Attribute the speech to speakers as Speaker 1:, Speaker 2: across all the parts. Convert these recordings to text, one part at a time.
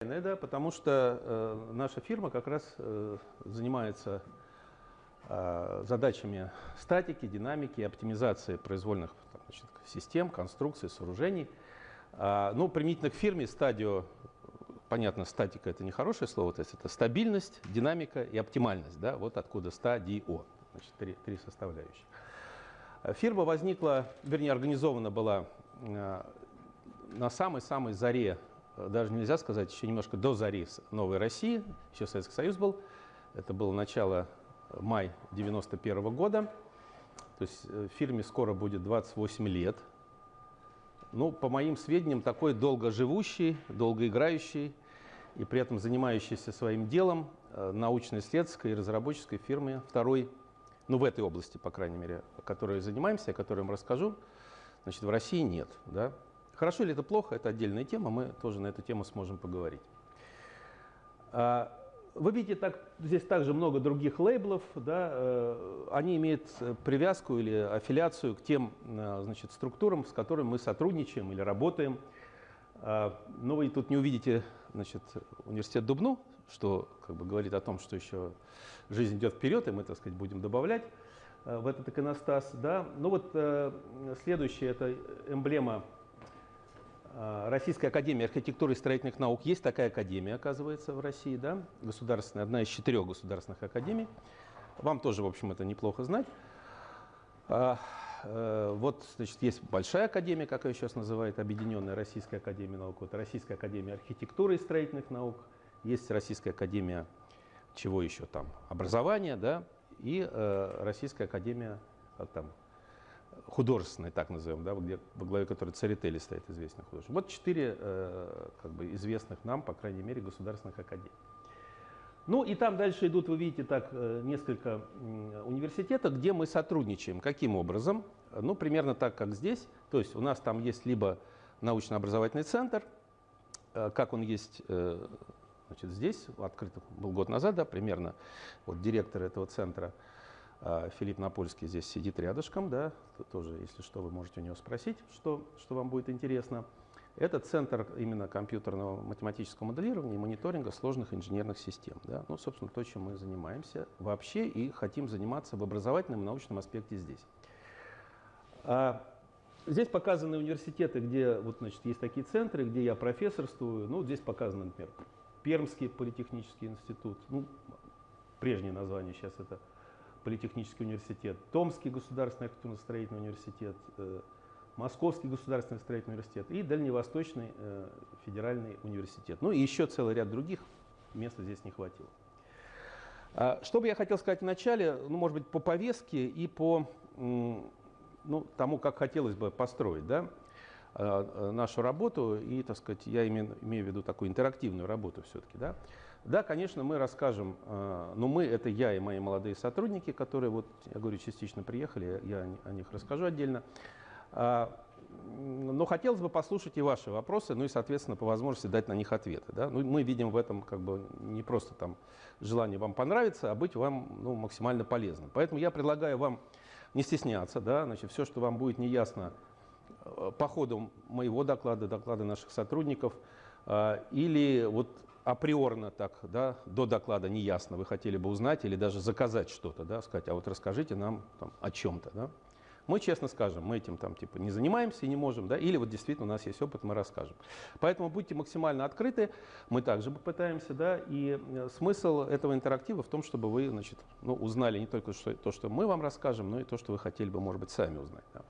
Speaker 1: Да, потому что э, наша фирма как раз э, занимается э, задачами статики, динамики, оптимизации произвольных там, значит, систем, конструкций, сооружений. А, ну, применительно к фирме стадию, понятно, статика это не хорошее слово, то есть это стабильность, динамика и оптимальность. Да, вот откуда стадио, значит, три, три составляющие. Фирма возникла, вернее, организована была э, на самой-самой заре даже нельзя сказать, еще немножко до зари Новой России, еще Советский Союз был, это было начало май 91 -го года, то есть э, фирме скоро будет 28 лет. Ну, по моим сведениям, такой долгоживущий, долгоиграющий и при этом занимающийся своим делом э, научно-исследовательской и разработческой фирмы второй, ну, в этой области, по крайней мере, которой занимаемся, о которой я вам расскажу, значит, в России нет, да, Хорошо или это плохо, это отдельная тема, мы тоже на эту тему сможем поговорить. А, вы видите, так, здесь также много других лейблов, да, э, они имеют привязку или аффилиацию к тем э, значит, структурам, с которыми мы сотрудничаем или работаем. А, но вы тут не увидите значит, университет Дубну, что как бы, говорит о том, что еще жизнь идет вперед, и мы, так сказать, будем добавлять э, в этот иконостас. Да. Ну вот следующая это эмблема Российская академия архитектуры и строительных наук. Есть такая академия, оказывается, в России, да, государственная, одна из четырех государственных академий. Вам тоже, в общем, это неплохо знать. А, э, вот, значит, есть большая академия, как ее сейчас называют, Объединенная Российская академия наук. Вот Российская академия архитектуры и строительных наук. Есть Российская академия чего еще там, образования, да, и э, Российская академия, как там, художественной, так назовем, да, где, во главе которой Церетели стоит известный художник. Вот четыре э, как бы известных нам, по крайней мере, государственных академий. Ну и там дальше идут, вы видите, так э, несколько университетов, где мы сотрудничаем. Каким образом? Ну, примерно так, как здесь. То есть у нас там есть либо научно-образовательный центр, э, как он есть э, значит, здесь, открыт был год назад, да, примерно, вот директор этого центра – Филипп Напольский здесь сидит рядышком, да, тоже, если что, вы можете у него спросить, что, что вам будет интересно. Это центр именно компьютерного математического моделирования и мониторинга сложных инженерных систем. Да? Ну, собственно, то, чем мы занимаемся вообще и хотим заниматься в образовательном и научном аспекте здесь. А здесь показаны университеты, где вот, значит, есть такие центры, где я профессорствую. Ну, здесь показано, например, Пермский политехнический институт. Ну, прежнее название сейчас это политехнический университет, Томский государственный архитектурно-строительный университет, э, Московский государственный строительный университет и Дальневосточный э, федеральный университет. Ну и еще целый ряд других, места здесь не хватило. А, что бы я хотел сказать вначале, ну, может быть, по повестке и по ну, тому, как хотелось бы построить да, а, нашу работу, и, так сказать, я имею, имею в виду такую интерактивную работу все-таки. Да. Да, конечно, мы расскажем, э, но мы, это я и мои молодые сотрудники, которые, вот, я говорю, частично приехали, я о них расскажу отдельно. А, но хотелось бы послушать и ваши вопросы, ну и, соответственно, по возможности дать на них ответы. Да? Ну, мы видим в этом как бы не просто там желание вам понравиться, а быть вам ну, максимально полезным. Поэтому я предлагаю вам не стесняться, да? Значит, все, что вам будет неясно э, по ходу моего доклада, доклада наших сотрудников, э, или вот априорно так, да, до доклада неясно, вы хотели бы узнать или даже заказать что-то, да, сказать, а вот расскажите нам там, о чем-то, да. Мы честно скажем, мы этим там типа не занимаемся и не можем, да, или вот действительно у нас есть опыт, мы расскажем. Поэтому будьте максимально открыты, мы также попытаемся, да, и э, смысл этого интерактива в том, чтобы вы, значит, ну, узнали не только что, то, что мы вам расскажем, но и то, что вы хотели бы, может быть, сами узнать. Да.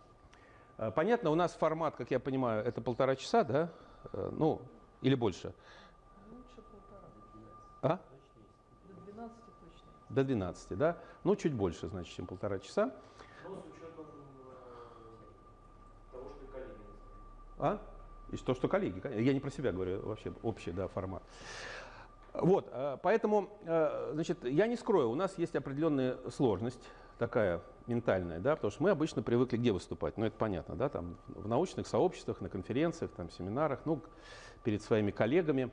Speaker 1: Э, понятно, у нас формат, как я понимаю, это полтора часа, да, э, ну, или больше. А? До 12 точно. До 12, да? Ну, чуть больше, значит, чем полтора часа. Но с учетом э, того, что коллеги. А? И то, что коллеги. Я не про себя говорю, вообще общий да, формат. Вот, э, поэтому, э, значит, я не скрою, у нас есть определенная сложность такая ментальная, да, потому что мы обычно привыкли где выступать, ну это понятно, да, там в научных сообществах, на конференциях, там семинарах, ну перед своими коллегами.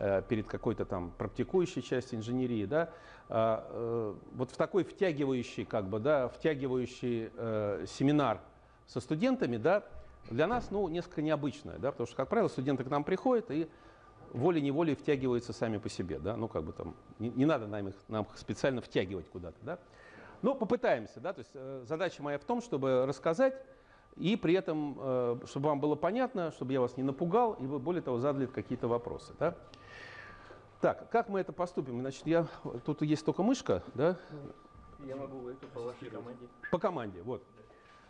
Speaker 1: Э, перед какой-то там практикующей частью инженерии, да, а, э, вот в такой втягивающий, как бы, да, втягивающий э, семинар со студентами, да, для нас, ну, несколько необычное, да, потому что, как правило, студенты к нам приходят и волей-неволей втягиваются сами по себе, да, ну как бы там, не, не надо нам их, нам их специально втягивать куда-то, да. Но попытаемся, да, то есть задача моя в том, чтобы рассказать и при этом, чтобы вам было понятно, чтобы я вас не напугал, и вы, более того, задали какие-то вопросы, да. Так, как мы это поступим? Значит, я, тут есть только мышка, да?
Speaker 2: Я могу эту по вашей команде.
Speaker 1: По команде, вот.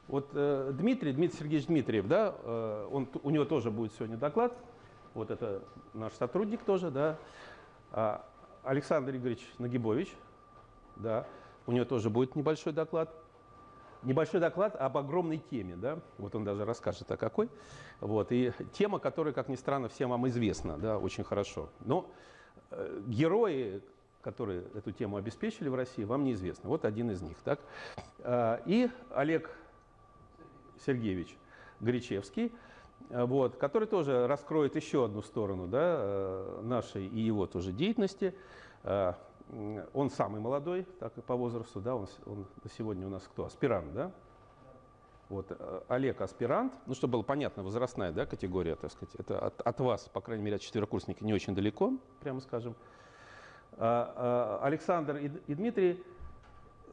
Speaker 1: Вот э, Дмитрий, Дмитрий Сергеевич Дмитриев, да, э, он, у него тоже будет сегодня доклад. Вот это наш сотрудник тоже, да. А Александр Игоревич Нагибович, да, у него тоже будет небольшой доклад. Небольшой доклад об огромной теме, да, вот он даже расскажет о какой. Вот, и тема, которая, как ни странно, всем вам известна, да, очень хорошо. Но герои, которые эту тему обеспечили в России, вам неизвестны. Вот один из них, так. А, и Олег Сергеевич Гречевский, э, вот, который тоже раскроет еще одну сторону да, э, нашей и его тоже деятельности. Э, он самый молодой, так и по возрасту, да, он, он сегодня у нас кто? Аспирант, да? Вот, Олег аспирант, ну, чтобы было понятно, возрастная да, категория, так сказать, это от, от вас, по крайней мере, от четверокурсника не очень далеко, прямо скажем. А, а, Александр и, и Дмитрий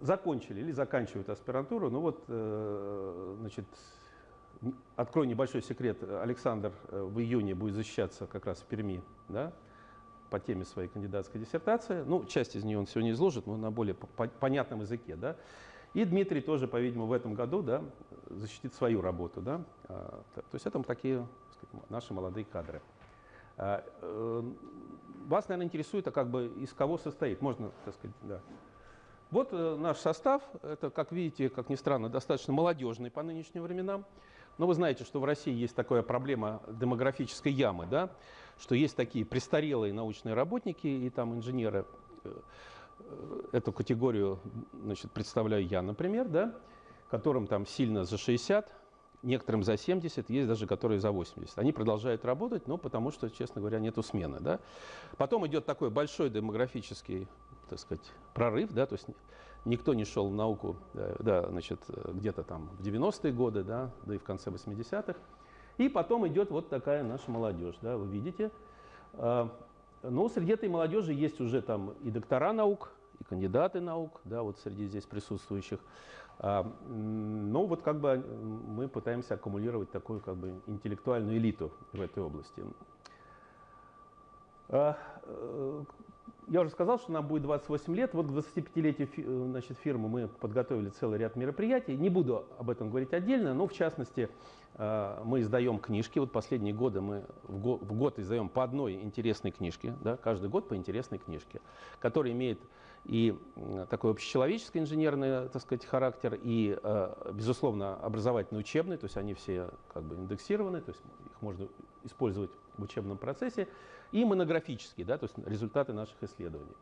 Speaker 1: закончили или заканчивают аспирантуру. Ну вот, э, значит, открою небольшой секрет. Александр э, в июне будет защищаться как раз в Перми, да, по теме своей кандидатской диссертации. Ну, часть из нее он сегодня изложит, но на более понятном языке, да. И Дмитрий тоже, по-видимому, в этом году, да, защитит свою работу, да. А, то есть это такие сказать, наши молодые кадры. А, э, вас, наверное, интересует, а как бы из кого состоит? Можно, так сказать, да. Вот э, наш состав. Это, как видите, как ни странно, достаточно молодежный по нынешним временам. Но вы знаете, что в России есть такая проблема демографической ямы, да? что есть такие престарелые научные работники и там инженеры. Э, эту категорию значит, представляю я, например, да? которым там сильно за 60, некоторым за 70, есть даже которые за 80. Они продолжают работать, но потому что, честно говоря, нету смены. Да? Потом идет такой большой демографический так сказать, прорыв, да, то есть никто не шел в науку, э, да, значит, где-то там в 90-е годы, да, да и в конце 80-х. И потом идет вот такая наша молодежь, да, вы видите. А, но среди этой молодежи есть уже там и доктора наук, и кандидаты наук, да, вот среди здесь присутствующих. А, но вот как бы мы пытаемся аккумулировать такую как бы интеллектуальную элиту в этой области. Я уже сказал, что нам будет 28 лет. Вот к 25-летию э, значит, фирмы мы подготовили целый ряд мероприятий. Не буду об этом говорить отдельно, но в частности э, мы издаем книжки. Вот последние годы мы в год издаем по одной интересной книжке, да, каждый год по интересной книжке, которая имеет и такой общечеловеческий инженерный так сказать, характер, и, э, безусловно, образовательно учебный, то есть они все как бы индексированы, то есть их можно использовать в учебном процессе и монографические, да, то есть результаты наших исследований.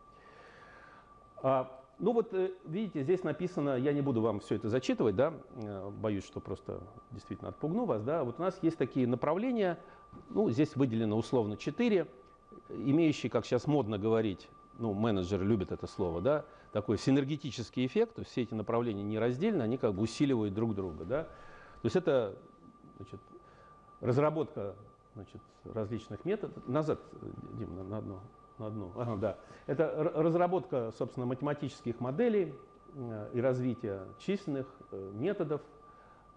Speaker 1: А, ну вот, э, видите, здесь написано, я не буду вам все это зачитывать, да, э, боюсь, что просто действительно отпугну вас, да, вот у нас есть такие направления, ну, здесь выделено условно четыре, имеющие, как сейчас модно говорить, ну, менеджеры любят это слово, да, такой синергетический эффект, то есть все эти направления нераздельно, они как бы усиливают друг друга, да. То есть это значит, разработка значит, различных методов. Назад, Дим, на, на одну. На одну. Ага, да. Это разработка, собственно, математических моделей э, и развитие численных э, методов,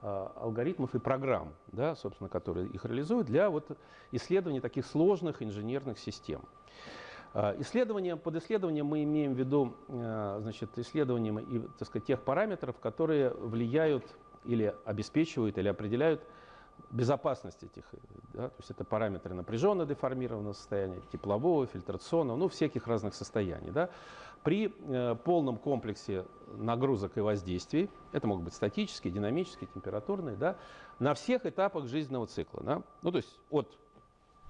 Speaker 1: э, алгоритмов и программ, да, собственно, которые их реализуют для вот исследования таких сложных инженерных систем. Исследование, под исследованием мы имеем в виду значит, исследованием и, так сказать, тех параметров, которые влияют или обеспечивают, или определяют безопасность этих, да, то есть это параметры напряженно деформированного состояния, теплового, фильтрационного, ну, всяких разных состояний. Да. При э, полном комплексе нагрузок и воздействий, это могут быть статические, динамические, температурные, да, на всех этапах жизненного цикла. Да, ну, то есть от,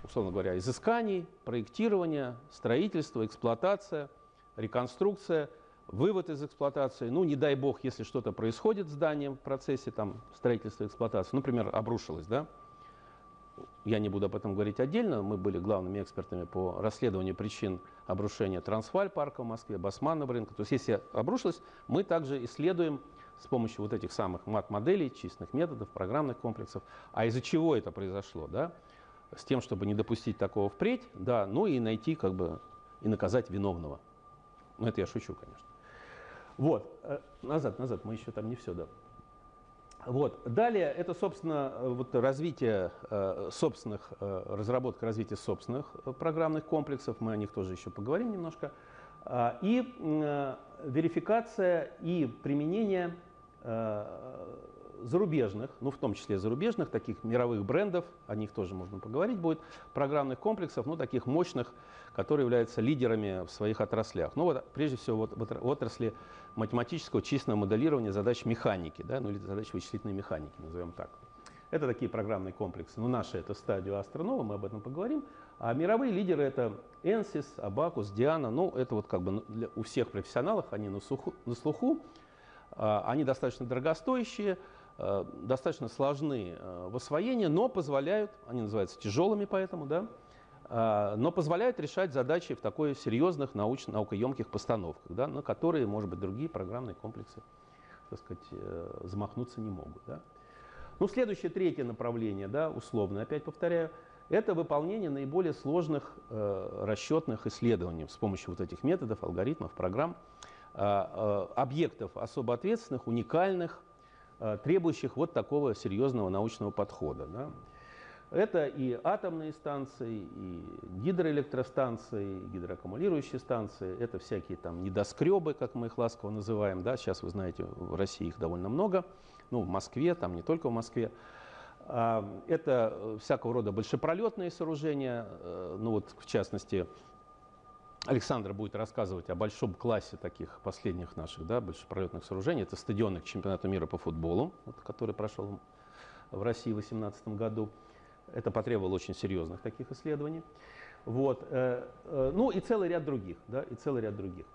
Speaker 1: условно говоря, изысканий, проектирования, строительства, эксплуатация, реконструкция – вывод из эксплуатации, ну, не дай бог, если что-то происходит с зданием в процессе там, строительства и эксплуатации, например, обрушилось, да, я не буду об этом говорить отдельно, мы были главными экспертами по расследованию причин обрушения Трансваль парка в Москве, Басманного рынка. То есть если обрушилось, мы также исследуем с помощью вот этих самых мат-моделей, численных методов, программных комплексов, а из-за чего это произошло. Да? с тем, чтобы не допустить такого впредь, да, ну и найти как бы и наказать виновного. Ну это я шучу, конечно. Вот, э, назад, назад, мы еще там не все, да. Вот. Далее это, собственно, вот развитие э, собственных, э, разработка развития собственных э, программных комплексов, мы о них тоже еще поговорим немножко, э, и э, верификация и применение э, зарубежных, ну в том числе зарубежных, таких мировых брендов, о них тоже можно поговорить будет, программных комплексов, ну таких мощных, которые являются лидерами в своих отраслях. Ну вот прежде всего вот в отрасли математического численного моделирования задач механики, да, ну или задач вычислительной механики, назовем так. Это такие программные комплексы. Ну, наши это стадию Астронова, мы об этом поговорим. А мировые лидеры это Энсис, Абакус, Диана. Ну, это вот как бы для, у всех профессионалов, они на, суху, на слуху. А, они достаточно дорогостоящие, достаточно сложны а, в освоении, но позволяют, они называются тяжелыми поэтому, да, а, но позволяют решать задачи в такой серьезных науч, наукоемких постановках, да, на которые, может быть, другие программные комплексы так сказать, э, замахнуться не могут. Да. Ну, следующее, третье направление, да, условно, опять повторяю, это выполнение наиболее сложных э, расчетных исследований с помощью вот этих методов, алгоритмов, программ, э, э, объектов особо ответственных, уникальных, э, требующих вот такого серьезного научного подхода. Да. Это и атомные станции, и гидроэлектростанции, гидроаккумулирующие станции, это всякие там недоскребы, как мы их ласково называем, да, сейчас вы знаете, в России их довольно много, ну, в Москве, там не только в Москве. А, это всякого рода большепролетные сооружения, э, ну вот в частности Александр будет рассказывать о большом классе таких последних наших да, большепролетных сооружений. Это стадионы к чемпионату мира по футболу, вот, который прошел в России в 2018 году. Это потребовало очень серьезных таких исследований. Вот. Э, э, ну и целый ряд других. Да, и целый ряд других.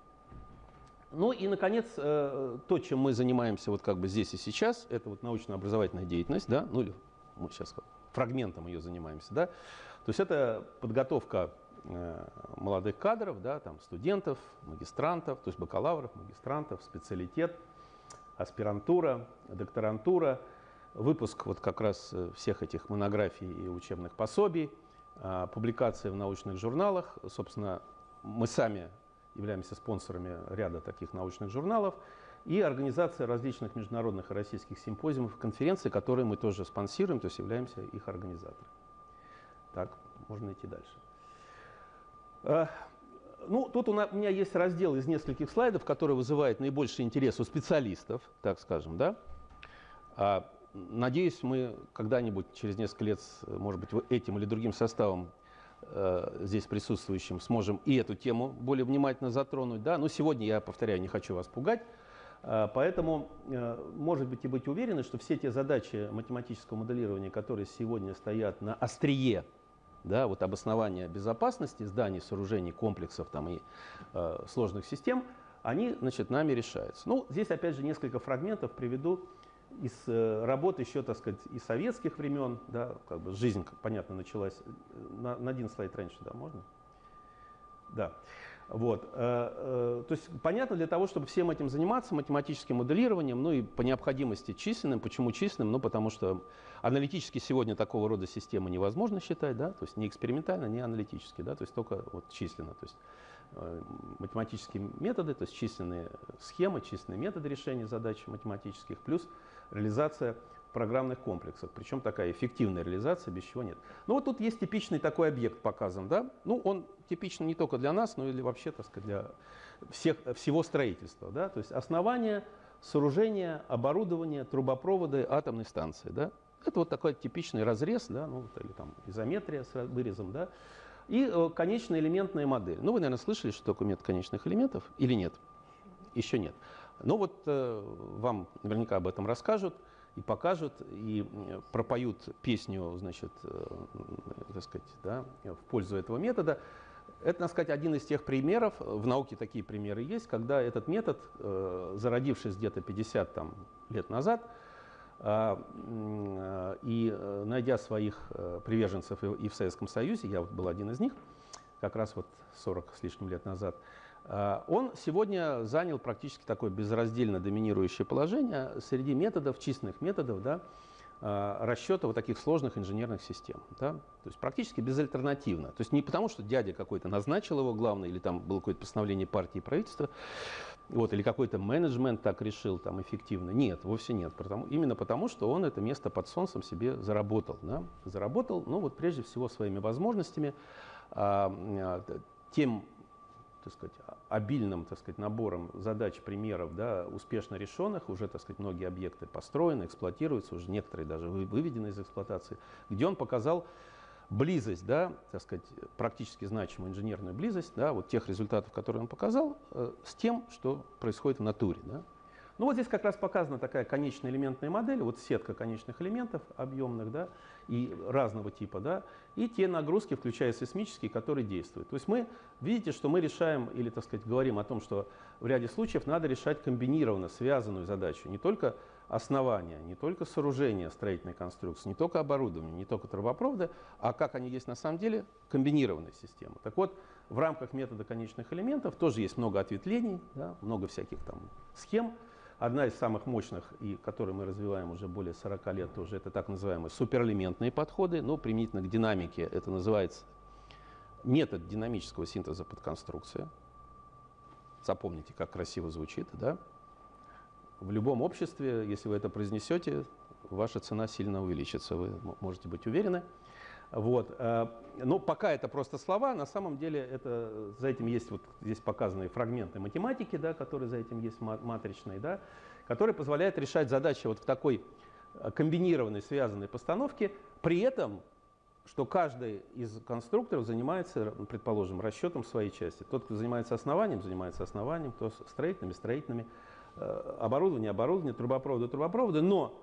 Speaker 1: Ну и, наконец, э, то, чем мы занимаемся вот как бы здесь и сейчас, это вот научно-образовательная деятельность, да, ну или мы сейчас фрагментом ее занимаемся, да, то есть это подготовка молодых кадров, да, там студентов, магистрантов, то есть бакалавров, магистрантов, специалитет, аспирантура, докторантура, выпуск вот как раз э, всех этих монографий и учебных пособий, а, публикации в научных журналах. Собственно, мы сами являемся спонсорами ряда таких научных журналов и организация различных международных и российских симпозиумов, конференций, которые мы тоже спонсируем, то есть являемся их организаторами. Так, можно идти дальше. Э, ну, тут у меня есть раздел из нескольких слайдов, который вызывает наибольший интерес у специалистов, так скажем, да. А, Надеюсь, мы когда-нибудь через несколько лет, может быть, этим или другим составом э, здесь присутствующим сможем и эту тему более внимательно затронуть. Да? Но сегодня, я повторяю, не хочу вас пугать. Э, поэтому может быть и быть уверены, что все те задачи математического моделирования, которые сегодня стоят на острие да, вот обоснования безопасности зданий, сооружений, комплексов там, и э, сложных систем, они значит, нами решаются. Ну, здесь опять же несколько фрагментов приведу из э, работ еще, так сказать, и советских времен, да, как бы жизнь, понятно, началась. На, на один слайд раньше, да, можно? Да. Вот. Э, э, то есть понятно, для того, чтобы всем этим заниматься, математическим моделированием, ну и по необходимости численным. Почему численным? Ну, потому что аналитически сегодня такого рода системы невозможно считать, да, то есть не экспериментально, не аналитически, да, то есть только вот численно. То есть математические методы, то есть численные схемы, численные методы решения задач математических, плюс реализация программных комплексов. Причем такая эффективная реализация, без чего нет. Ну вот тут есть типичный такой объект показан. Да? Ну он типичный не только для нас, но и вообще так сказать, для всех, всего строительства. Да? То есть основание, сооружение, оборудование, трубопроводы атомной станции. Да? Это вот такой типичный разрез, да? ну, или там изометрия с вырезом. Да? И э, конечная элементная модель. Ну, вы, наверное, слышали, что такое метод конечных элементов или нет? Еще нет. Ну вот э, вам наверняка об этом расскажут и покажут, и пропоют песню, значит, э, так сказать, да, в пользу этого метода. Это, так сказать, один из тех примеров, в науке такие примеры есть, когда этот метод, э, зародившись где-то 50 там, лет назад, э, и найдя своих приверженцев и, в Советском Союзе, я вот был один из них, как раз вот 40 с лишним лет назад, он сегодня занял практически такое безраздельно доминирующее положение среди методов, численных методов, да, э, расчета вот таких сложных инженерных систем. Да? То есть практически безальтернативно. То есть не потому, что дядя какой-то назначил его главный, или там было какое-то постановление партии и правительства, вот, или какой-то менеджмент так решил там эффективно. Нет, вовсе нет. Потому, именно потому, что он это место под солнцем себе заработал. Да? Заработал, ну вот прежде всего своими возможностями, а, а, тем так сказать, обильным так сказать, набором задач, примеров, да, успешно решенных, уже так сказать, многие объекты построены, эксплуатируются, уже некоторые даже выведены из эксплуатации, где он показал близость, да, так сказать, практически значимую инженерную близость, да, вот тех результатов, которые он показал, э, с тем, что происходит в натуре. Да. Ну вот здесь как раз показана такая конечная элементная модель, вот сетка конечных элементов объемных, да, и разного типа, да, и те нагрузки, включая сейсмические, которые действуют. То есть мы, видите, что мы решаем, или, так сказать, говорим о том, что в ряде случаев надо решать комбинированно связанную задачу, не только основания, не только сооружения строительной конструкции, не только оборудование, не только трубопроводы, а как они есть на самом деле, комбинированная система. Так вот, в рамках метода конечных элементов тоже есть много ответвлений, да, много всяких там схем, Одна из самых мощных, и которую мы развиваем уже более 40 лет тоже, это так называемые суперэлементные подходы. Но применительно к динамике это называется метод динамического синтеза под конструкцию. Запомните, как красиво звучит. Да? В любом обществе, если вы это произнесете, ваша цена сильно увеличится, вы можете быть уверены. Вот. Э, но пока это просто слова, на самом деле это, за этим есть вот здесь показанные фрагменты математики, да, которые за этим есть матричные, да, которые позволяют решать задачи вот в такой э, комбинированной, связанной постановке, при этом, что каждый из конструкторов занимается, предположим, расчетом своей части. Тот, кто занимается основанием, занимается основанием, кто строительными, строительными, э, оборудование, оборудование, трубопроводы, трубопроводы, но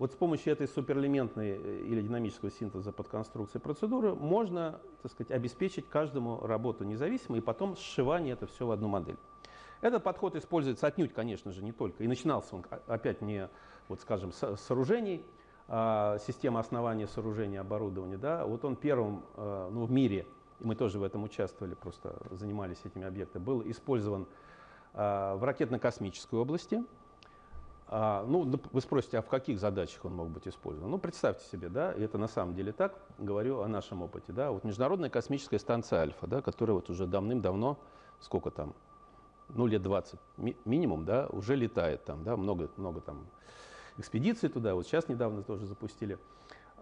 Speaker 1: вот с помощью этой суперэлементной э, или динамического синтеза под конструкцией процедуры можно так сказать, обеспечить каждому работу независимо и потом сшивание это все в одну модель. Этот подход используется отнюдь, конечно же, не только. И начинался он опять не, вот скажем, с сооружений, а, система основания сооружения оборудования. Да? Вот он первым а, ну, в мире, и мы тоже в этом участвовали, просто занимались этими объектами, был использован а, в ракетно-космической области – а, ну, вы спросите, а в каких задачах он мог быть использован? Ну, представьте себе, да, и это на самом деле так, говорю о нашем опыте, да, вот Международная космическая станция Альфа, да, которая вот уже давным-давно, сколько там, ну, лет 20 ми минимум, да, уже летает там, да, много, много там экспедиций туда, вот сейчас недавно тоже запустили.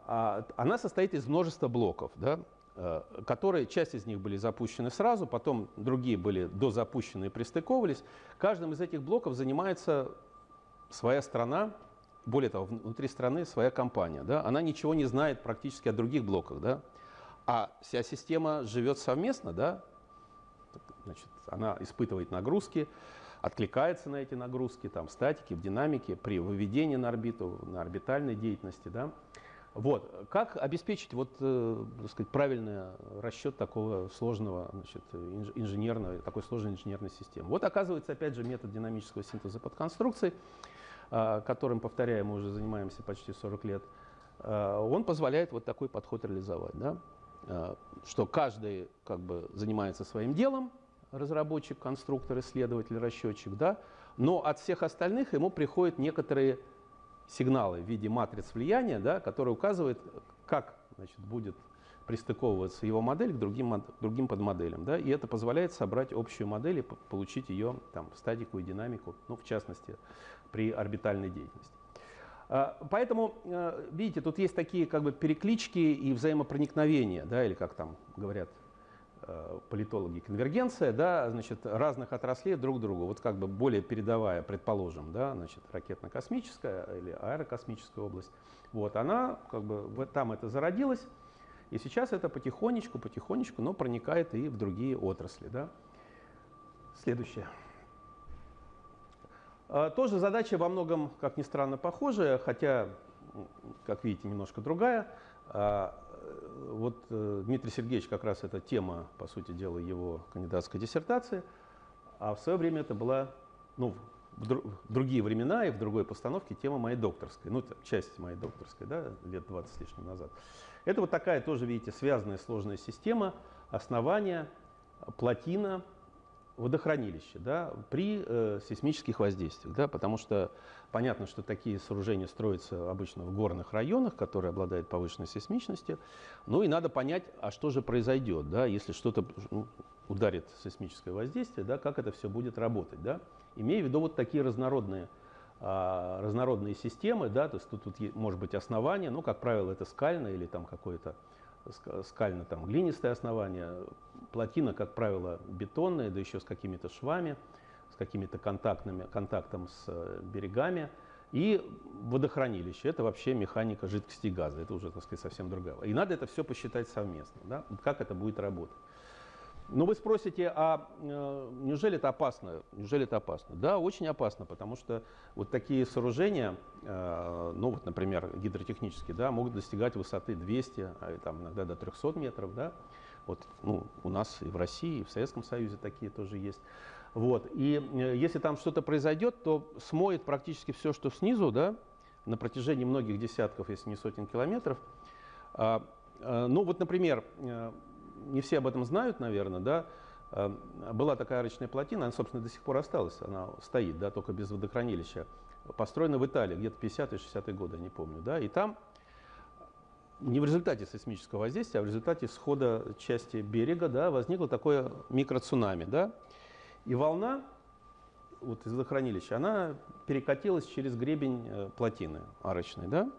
Speaker 1: А, она состоит из множества блоков, да, э, которые, часть из них были запущены сразу, потом другие были дозапущены и пристыковывались. Каждым из этих блоков занимается своя страна, более того, внутри страны своя компания, да, она ничего не знает практически о других блоках, да, а вся система живет совместно, да, значит, она испытывает нагрузки, откликается на эти нагрузки, там, в статике, в динамике, при выведении на орбиту, на орбитальной деятельности, да. Вот. Как обеспечить вот, э, сказать, правильный расчет такого сложного значит, инженерного, такой сложной инженерной системы? Вот оказывается, опять же, метод динамического синтеза под конструкцией. А, которым, повторяю, мы уже занимаемся почти 40 лет, а, он позволяет вот такой подход реализовать. Да? А, что каждый как бы занимается своим делом, разработчик, конструктор, исследователь, расчетчик, да? но от всех остальных ему приходят некоторые сигналы в виде матриц влияния, да, которые указывают, как значит, будет пристыковываться его модель к другим, другим подмоделям. Да, и это позволяет собрать общую модель и получить ее там, статику и динамику, ну, в частности, при орбитальной деятельности. А, поэтому, э, видите, тут есть такие как бы переклички и взаимопроникновения, да, или как там говорят э, политологи, конвергенция, да, значит, разных отраслей друг к другу. Вот как бы более передовая, предположим, да, значит, ракетно-космическая или аэрокосмическая область, вот, она как бы там это зародилось, и сейчас это потихонечку, потихонечку, но проникает и в другие отрасли, да. Следующее. А, тоже задача во многом, как ни странно, похожая, хотя, как видите, немножко другая. А, вот э, Дмитрий Сергеевич как раз эта тема, по сути дела, его кандидатской диссертации. А в свое время это была, ну, в другие времена и в другой постановке тема моей докторской, ну, часть моей докторской, да, лет 20 с лишним назад. Это вот такая тоже, видите, связанная сложная система, основания, плотина, водохранилище да, при э, сейсмических воздействиях, да, потому что понятно, что такие сооружения строятся обычно в горных районах, которые обладают повышенной сейсмичностью. Ну и надо понять, а что же произойдет, да, если что-то ну, ударит сейсмическое воздействие, да, как это все будет работать. Да. Имея в виду вот такие разнородные, а, разнородные системы, да, то есть тут, тут может быть основание, ну, как правило, это скальное или там какое-то скально там глинистое основание, плотина, как правило, бетонная, да еще с какими-то швами, с какими-то контактными, контактом с э, берегами. И водохранилище – это вообще механика жидкости и газа, это уже, так сказать, совсем другая. И надо это все посчитать совместно, да? как это будет работать. Но вы спросите, а э, неужели это опасно? Неужели это опасно? Да, очень опасно, потому что вот такие сооружения, э, ну вот, например, гидротехнические, да, могут достигать высоты 200, а там иногда до 300 метров, да. Вот ну, у нас и в России, и в Советском Союзе такие тоже есть. Вот. И э, если там что-то произойдет, то смоет практически все, что снизу, да, на протяжении многих десятков, если не сотен километров. А, э, ну вот, например, не все об этом знают, наверное, да, э, была такая арочная плотина, она, собственно, до сих пор осталась, она стоит, да, только без водохранилища, построена в Италии, где-то 50-е, 60-е годы, я не помню, да, и там не в результате сейсмического воздействия, а в результате схода части берега, да, возникло такое микроцунами, да, и волна вот из водохранилища, она перекатилась через гребень э, плотины арочной, да,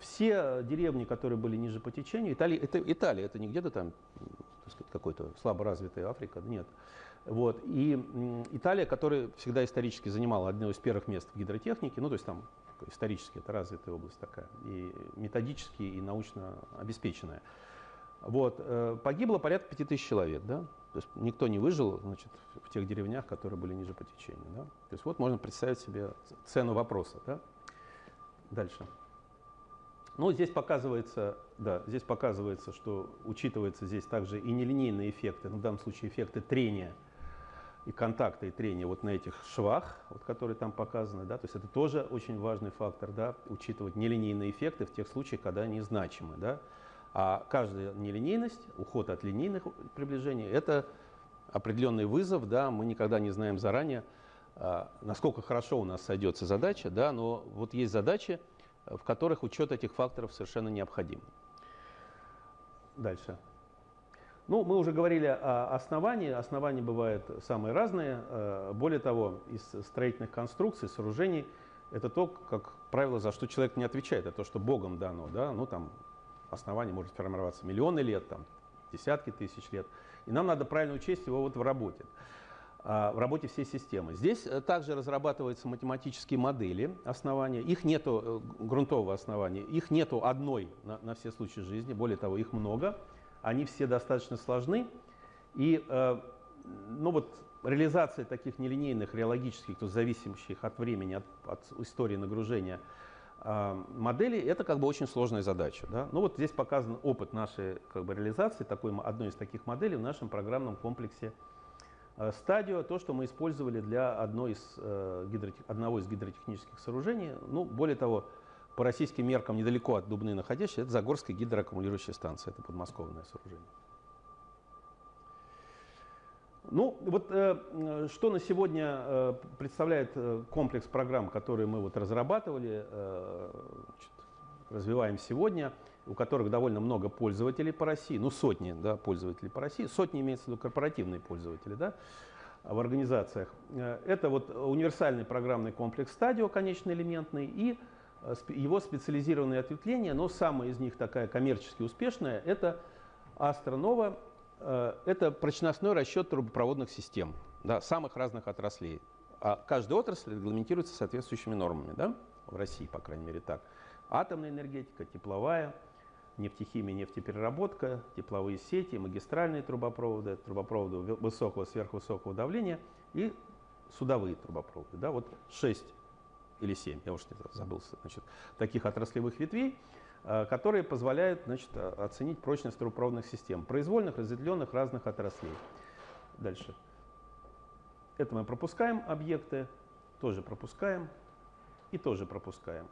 Speaker 1: все деревни, которые были ниже по течению, Италия, это Италия, это не где-то там какой-то слабо развитая Африка, нет. Вот. И Италия, которая всегда исторически занимала одно из первых мест в гидротехнике, ну то есть там исторически это развитая область такая, и методически, и научно обеспеченная. Вот. Э, погибло порядка 5000 человек, да? То есть никто не выжил значит, в тех деревнях, которые были ниже по течению. Да? То есть вот можно представить себе цену вопроса. Да? Дальше. Ну, здесь показывается, да, здесь показывается, что учитывается здесь также и нелинейные эффекты, ну, в данном случае эффекты трения и контакта и трения вот на этих швах, вот, которые там показаны, да, то есть это тоже очень важный фактор, да, учитывать нелинейные эффекты в тех случаях, когда они значимы, да, а каждая нелинейность, уход от линейных приближений, это определенный вызов, да, мы никогда не знаем заранее, а, насколько хорошо у нас сойдется задача, да, но вот есть задачи, в которых учет этих факторов совершенно необходим. Дальше. Ну, мы уже говорили о основании. Основания бывают самые разные. Э, более того, из строительных конструкций, сооружений, это то, как правило, за что человек не отвечает, это то, что Богом дано. Да? Ну, там основание может формироваться миллионы лет, там, десятки тысяч лет. И нам надо правильно учесть его вот в работе. А, в работе всей системы. Здесь э, также разрабатываются математические модели основания. Их нету э, грунтового основания, их нету одной на, на все случаи жизни, более того, их много. Они все достаточно сложны. И э, ну вот, реализация таких нелинейных реологических, то зависимых от времени, от, от истории нагружения моделей, это как бы очень сложная задача. Да? Ну вот здесь показан опыт нашей как бы, реализации такой, одной из таких моделей в нашем программном комплексе Э, стадию, то, что мы использовали для одной из, э, гидротех, одного из гидротехнических сооружений. Ну, более того, по российским меркам недалеко от Дубны находящейся, это Загорская гидроаккумулирующая станция, это подмосковное сооружение. Ну, вот э, что на сегодня э, представляет э, комплекс программ, которые мы вот разрабатывали, э, значит, развиваем сегодня – у которых довольно много пользователей по России, ну сотни да, пользователей по России, сотни имеется в виду корпоративные пользователи да, в организациях. Э, это вот универсальный программный комплекс Stadio, конечноэлементный, и э, его специализированные ответвления, но самая из них такая коммерчески успешная, это Астронова, э, это прочностной расчет трубопроводных систем да, самых разных отраслей. А каждая отрасль регламентируется соответствующими нормами, да, в России, по крайней мере, так. Атомная энергетика, тепловая, нефтехимия, нефтепереработка, тепловые сети, магистральные трубопроводы, трубопроводы высокого, сверхвысокого давления и судовые трубопроводы. Да, вот 6 или 7, я уж не забыл, значит, таких отраслевых ветвей, э, которые позволяют значит, оценить прочность трубопроводных систем, произвольных, разветвленных разных отраслей. Дальше. Это мы пропускаем объекты, тоже пропускаем и тоже пропускаем.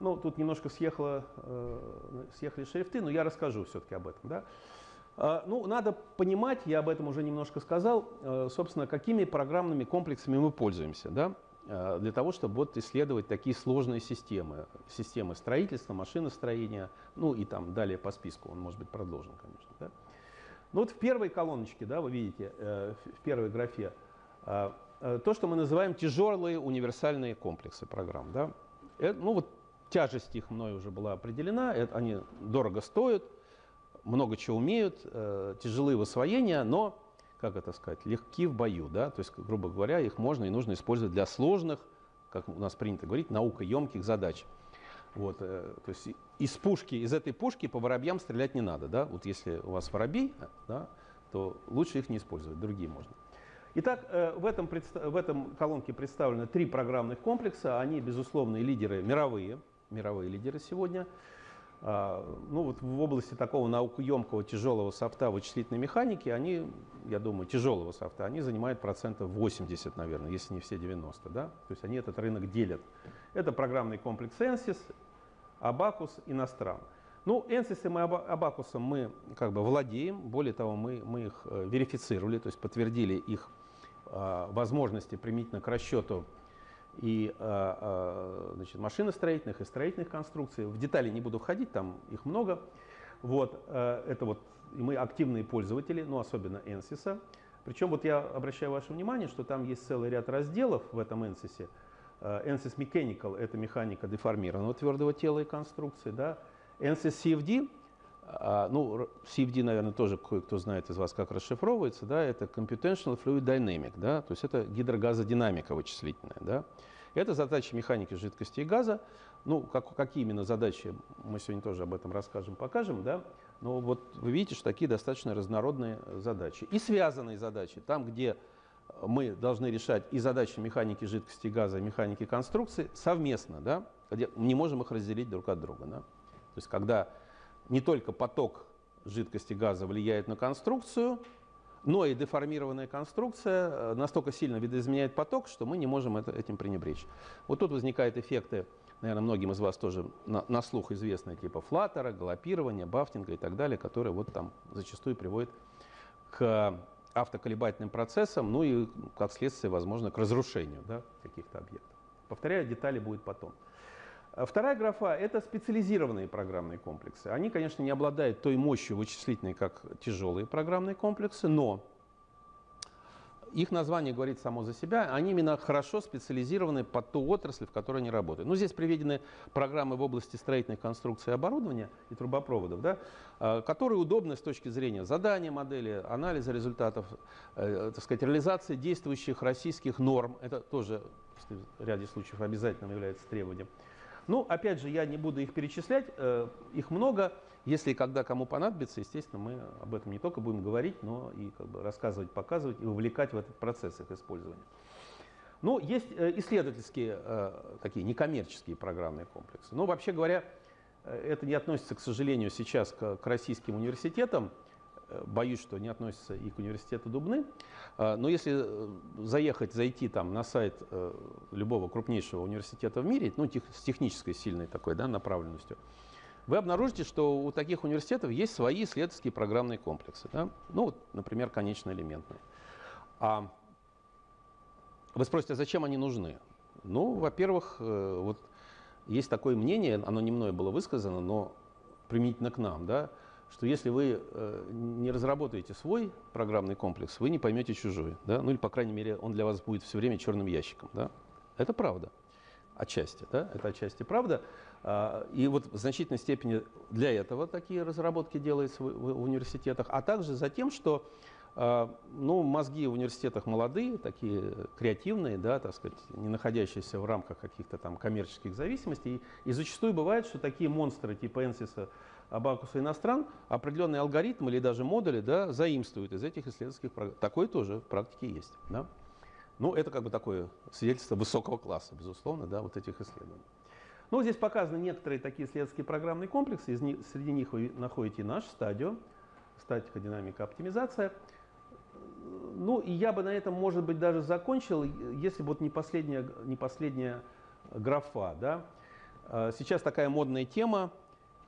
Speaker 1: Ну, тут немножко съехало, э, съехали шрифты, но я расскажу все-таки об этом. Да? А, ну, надо понимать, я об этом уже немножко сказал, э, собственно, какими программными комплексами мы пользуемся, да, э, для того, чтобы вот исследовать такие сложные системы, системы строительства, машиностроения, ну и там далее по списку, он может быть продолжен, конечно. Да. Ну вот в первой колоночке, да, вы видите, в первой графе, то, что мы называем тяжелые универсальные комплексы программ. Да. Ну вот тяжесть их мной уже была определена, они дорого стоят, много чего умеют, э, тяжелые в освоении, но, как это сказать, легки в бою. Да? То есть, грубо говоря, их можно и нужно использовать для сложных, как у нас принято говорить, наукоемких задач. Вот, э, то есть из пушки, из этой пушки по воробьям стрелять не надо. Да? Вот если у вас воробей, да, то лучше их не использовать, другие можно. Итак, э, в этом, в этом колонке представлены три программных комплекса. Они, безусловные лидеры мировые, мировые лидеры сегодня. А, ну вот в области такого наукоемкого тяжелого софта вычислительной механики, они, я думаю, тяжелого софта, они занимают процентов 80, наверное, если не все 90. Да? То есть они этот рынок делят. Это программный комплекс ENSYS, Abacus и Nostran. Ну, ENSYS и Abacus мы как бы владеем, более того, мы, мы их э, верифицировали, то есть подтвердили их а, возможности применительно к расчету и э, э, значит, машиностроительных и строительных конструкций. В детали не буду входить, там их много. Вот, э, это вот мы активные пользователи, ну особенно ENSYS. Причем вот я обращаю ваше внимание, что там есть целый ряд разделов в этом ENSYS. ENSYS Mechanical – это механика деформированного твердого тела и конструкции. Да? ENSYS CFD, а, ну, CFD, наверное, тоже кое-кто знает из вас, как расшифровывается, да, это Computational Fluid Dynamic, да, то есть это гидрогазодинамика вычислительная, да. Это задачи механики жидкости и газа. Ну, как, какие именно задачи, мы сегодня тоже об этом расскажем, покажем, да. Но вот вы видите, что такие достаточно разнородные задачи. И связанные задачи, там, где мы должны решать и задачи механики жидкости и газа, и механики конструкции совместно, да, где не можем их разделить друг от друга. Да. То есть, когда не только поток жидкости газа влияет на конструкцию, но и деформированная конструкция э, настолько сильно видоизменяет поток, что мы не можем это, этим пренебречь. Вот тут возникают эффекты, наверное, многим из вас тоже на, на слух известные, типа флаттера, галопирования, бафтинга и так далее, которые вот там зачастую приводят к автоколебательным процессам, ну и, как следствие, возможно, к разрушению да, каких-то объектов. Повторяю, детали будет потом. А вторая графа – это специализированные программные комплексы. Они, конечно, не обладают той мощью вычислительной, как тяжелые программные комплексы, но их название говорит само за себя, они именно хорошо специализированы под ту отрасль, в которой они работают. Ну, здесь приведены программы в области строительных конструкций оборудования и трубопроводов, да, а, которые удобны с точки зрения задания модели, анализа результатов, э, так сказать, реализации действующих российских норм. Это тоже в ряде случаев обязательным является требованием. Ну, опять же, я не буду их перечислять, э, их много. Если когда кому понадобится, естественно, мы об этом не только будем говорить, но и как бы, рассказывать, показывать и увлекать в этот процесс их использования. Ну, есть э, исследовательские, э, такие некоммерческие программные комплексы. Но, вообще говоря, это не относится, к сожалению, сейчас к российским университетам. Э, боюсь, что не относится и к университету Дубны. А, но если э, заехать, зайти там на сайт э, любого крупнейшего университета в мире, ну, с технической сильной такой да, направленностью, вы обнаружите, что у таких университетов есть свои исследовательские программные комплексы. Да? Ну, вот, например, конечно-элементные. А вы спросите, а зачем они нужны? Ну, во-первых, вот есть такое мнение, оно не мной было высказано, но применительно к нам, да, что если вы э, не разработаете свой программный комплекс, вы не поймете чужой. Да? Ну или, по крайней мере, он для вас будет все время черным ящиком. Да? Это правда. Отчасти. Да? Это отчасти правда. А, и вот в значительной степени для этого такие разработки делаются в, в, в университетах. А также за тем, что а, ну, мозги в университетах молодые, такие креативные, да, так сказать, не находящиеся в рамках каких-то там коммерческих зависимостей. И, и зачастую бывает, что такие монстры типа Энсиса Абакуса иностран определенные алгоритмы или даже модули да, заимствуют из этих исследовательских программ. Такое тоже в практике есть. Да? Ну, это как бы такое свидетельство высокого класса, безусловно, да, вот этих исследований. Ну, здесь показаны некоторые такие исследовательские программные комплексы. Из них, среди них вы находите наш стадио, статика, динамика, оптимизация. Ну, и я бы на этом, может быть, даже закончил, если бы вот не последняя, не последняя графа. Да? А, сейчас такая модная тема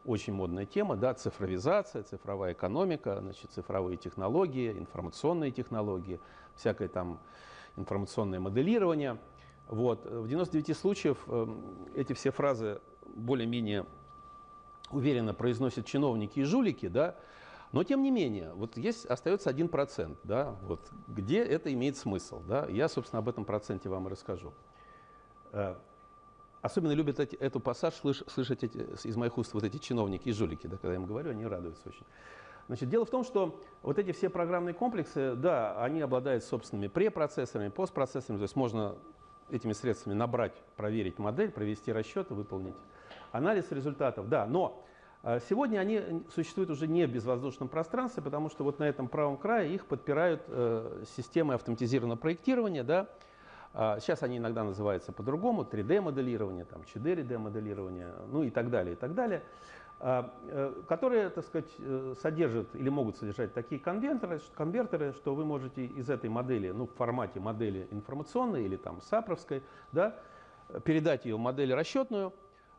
Speaker 1: очень модная тема, да, цифровизация, цифровая экономика, значит, цифровые технологии, информационные технологии, всякое там информационное моделирование. Вот. В 99 случаев эм, эти все фразы более-менее уверенно произносят чиновники и жулики, да, но тем не менее, вот есть, остается один процент, да, вот, где это имеет смысл. Да, я, собственно, об этом проценте вам и расскажу. Особенно любят эти, эту пассаж слыш, слышать эти, из моих уст вот эти чиновники и жулики, да, когда я им говорю, они радуются очень. Значит, дело в том, что вот эти все программные комплексы, да, они обладают собственными препроцессорами, постпроцессорами, то есть можно этими средствами набрать, проверить модель, провести расчеты, выполнить анализ результатов, да, но э, сегодня они существуют уже не в безвоздушном пространстве, потому что вот на этом правом крае их подпирают э, системы автоматизированного проектирования, да, Сейчас а, они иногда называются по-другому, 3D-моделирование, там, 4D-моделирование, ну и так далее, и так далее, а, э, которые, так сказать, э, содержат или могут содержать такие конвертеры, конвертеры, что вы можете из этой модели, ну, в формате модели информационной или там сапровской, да, передать ее в модель расчетную,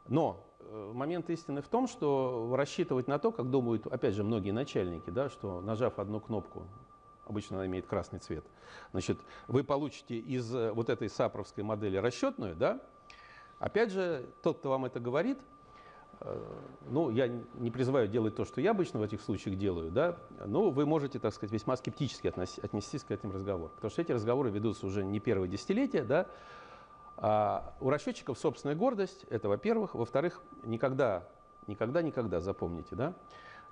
Speaker 1: но э, момент истины в том, что рассчитывать на то, как думают, опять же, многие начальники, да, что нажав одну кнопку обычно она имеет красный цвет. Значит, вы получите из э, вот этой сапровской модели расчетную, да? Опять же, тот, кто вам это говорит, э, ну, я не призываю делать то, что я обычно в этих случаях делаю, да, но вы можете, так сказать, весьма скептически отнестись к этим разговорам. Потому что эти разговоры ведутся уже не первое десятилетие, да, а у расчетчиков собственная гордость, это во-первых. Во-вторых, никогда, никогда, никогда, запомните, да,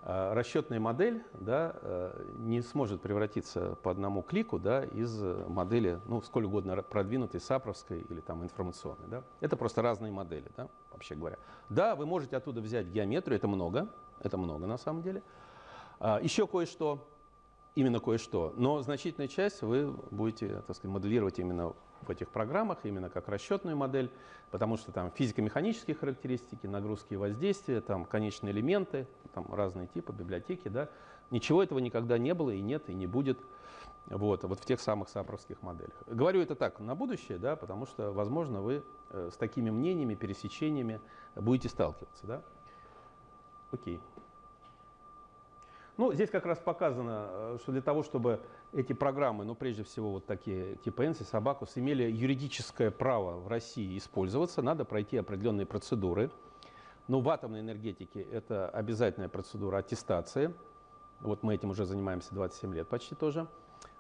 Speaker 1: расчетная модель да, э, не сможет превратиться по одному клику да, из модели, ну, сколь угодно продвинутой, сапровской или там, информационной. Да. Это просто разные модели, да, вообще говоря. Да, вы можете оттуда взять геометрию, это много, это много на самом деле. А, еще кое-что, именно кое-что, но значительная часть вы будете так сказать, моделировать именно в этих программах, именно как расчетную модель, потому что там физико-механические характеристики, нагрузки и воздействия, там конечные элементы, там разные типы, библиотеки, да. Ничего этого никогда не было и нет, и не будет вот, вот в тех самых сапровских моделях. Говорю это так на будущее, да, потому что, возможно, вы э, с такими мнениями, пересечениями будете сталкиваться. Да? Окей. Ну, здесь как раз показано, э, что для того, чтобы эти программы, ну, прежде всего, вот такие типа ENSI, Собакус, имели юридическое право в России использоваться, надо пройти определенные процедуры. Ну, в атомной энергетике это обязательная процедура аттестации. Вот мы этим уже занимаемся 27 лет почти тоже.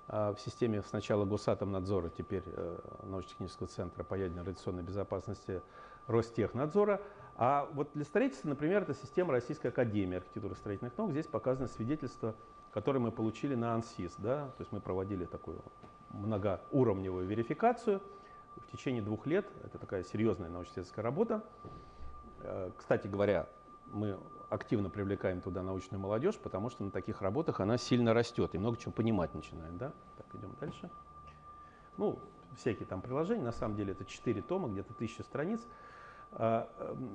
Speaker 1: А, в системе сначала Госатомнадзора, теперь э, научно-технического центра по ядерной радиационной безопасности Ростехнадзора. А вот для строительства, например, это система Российской Академии архитектуры и строительных наук. Здесь показано свидетельство, которое мы получили на АНСИС. Да? То есть мы проводили такую многоуровневую верификацию в течение двух лет. Это такая серьезная научно-исследовательская работа. Э, кстати говоря, мы активно привлекаем туда научную молодежь, потому что на таких работах она сильно растет и много чего понимать начинает. Да? Так, идем дальше. Ну, всякие там приложения, на самом деле это 4 тома, где-то тысяча страниц. А,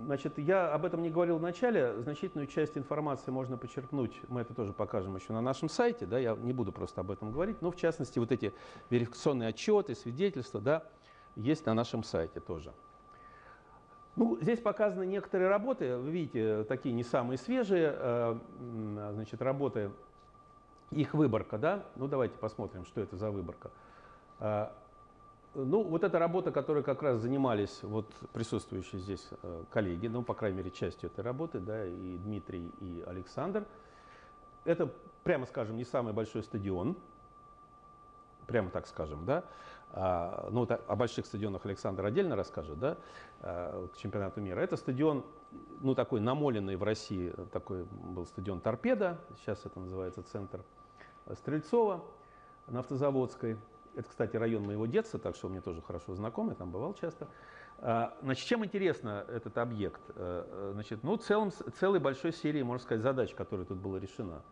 Speaker 1: значит, я об этом не говорил в начале, значительную часть информации можно почерпнуть, мы это тоже покажем еще на нашем сайте, да, я не буду просто об этом говорить, но в частности вот эти верификационные отчеты, свидетельства, да, есть на нашем сайте тоже. Ну, здесь показаны некоторые работы, вы видите, такие не самые свежие, а, значит, работы, их выборка, да, ну давайте посмотрим, что это за выборка. Ну, вот эта работа, которой как раз занимались вот присутствующие здесь э, коллеги, ну, по крайней мере, частью этой работы, да, и Дмитрий, и Александр. Это, прямо скажем, не самый большой стадион, прямо так скажем, да. А, ну, вот о больших стадионах Александр отдельно расскажет, да, а, к чемпионату мира. Это стадион, ну, такой намоленный в России, такой был стадион Торпеда, сейчас это называется центр Стрельцова на Автозаводской. Это, кстати, район моего детства, так что он мне тоже хорошо знаком, я там бывал часто. А, значит, чем интересно этот объект? Э, э, значит, ну, целом, целой большой серии, можно сказать, задач, которая тут была решена.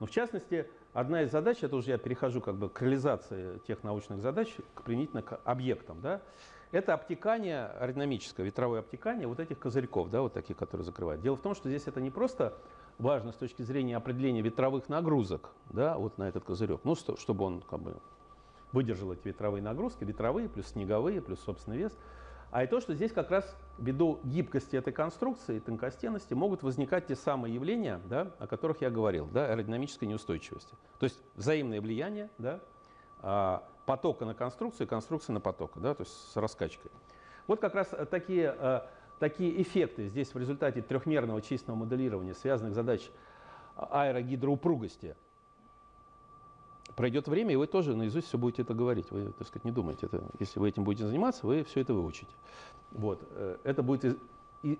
Speaker 1: Но в частности, одна из задач, это уже я перехожу как бы к реализации тех научных задач, к применительно к объектам, да, это обтекание аэродинамическое, ветровое обтекание вот этих козырьков, да, вот таких, которые закрывают. Дело в том, что здесь это не просто важно с точки зрения определения ветровых нагрузок, да, вот на этот козырек, ну, чтобы он как бы выдержал эти ветровые нагрузки, ветровые плюс снеговые плюс собственный вес. а и то, что здесь как раз ввиду гибкости этой конструкции, тонкостенности, могут возникать те самые явления, да, о которых я говорил, да, аэродинамической неустойчивости. То есть взаимное влияние да, а, потока на конструкцию и конструкции на поток, да, то есть с раскачкой. Вот как раз такие, э, такие эффекты здесь в результате трехмерного численного моделирования связанных задач аэрогидроупругости – пройдет время, и вы тоже наизусть все будете это говорить. Вы, так сказать, не думайте. Это, если вы этим будете заниматься, вы все это выучите. Вот. Э, это будет из,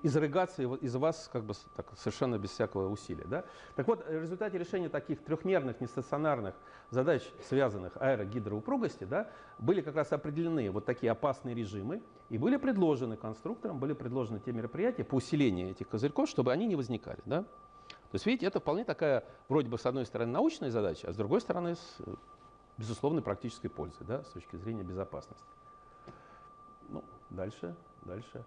Speaker 1: изрыгаться из вас как бы так, совершенно без всякого усилия. Да? Так вот, в результате решения таких трехмерных нестационарных задач, связанных аэрогидроупругости, да, были как раз определены вот такие опасные режимы, и были предложены конструкторам, были предложены те мероприятия по усилению этих козырьков, чтобы они не возникали. Да? То есть, видите, это вполне такая, вроде бы, с одной стороны, научная задача, а с другой стороны, с безусловной практической пользой, да, с точки зрения безопасности. Ну, дальше, дальше.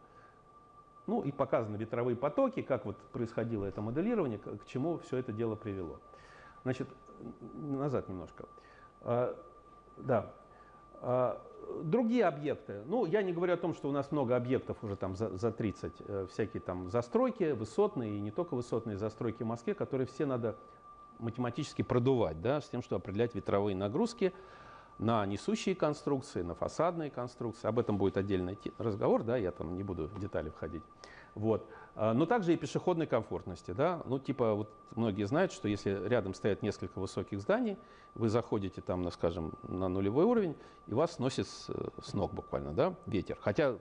Speaker 1: Ну и показаны ветровые потоки, как вот происходило это моделирование, к чему все это дело привело. Значит, назад немножко. А, да. А, другие объекты. Ну, я не говорю о том, что у нас много объектов уже там за, за 30, э, всякие там застройки, высотные и не только высотные застройки в Москве, которые все надо математически продувать, да, с тем, чтобы определять ветровые нагрузки на несущие конструкции, на фасадные конструкции. Об этом будет отдельный разговор, да, я там не буду в детали входить. Вот. А, но также и пешеходной комфортности. Да? Ну, типа, вот многие знают, что если рядом стоят несколько высоких зданий, вы заходите там, на, скажем, на нулевой уровень, и вас сносит с, с ног буквально, да, ветер. Хотя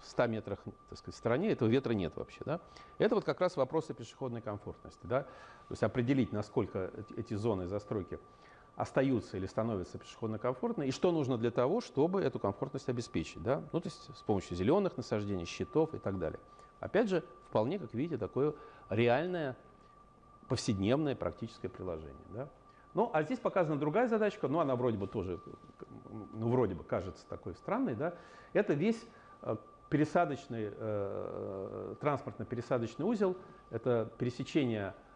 Speaker 1: в 100 метрах так сказать, в стороне этого ветра нет вообще. Да? Это вот как раз вопросы пешеходной комфортности. Да? То есть определить, насколько эти зоны застройки остаются или становятся пешеходно комфортны, и что нужно для того, чтобы эту комфортность обеспечить. Да? Ну, то есть с помощью зеленых насаждений, щитов и так далее. Опять же, вполне, как видите, такое реальное, повседневное практическое приложение. Да? Ну, а здесь показана другая задачка, ну, она вроде бы тоже, ну, вроде бы кажется такой странной, да, это весь э, пересадочный, э, транспортно-пересадочный узел, это пересечение э,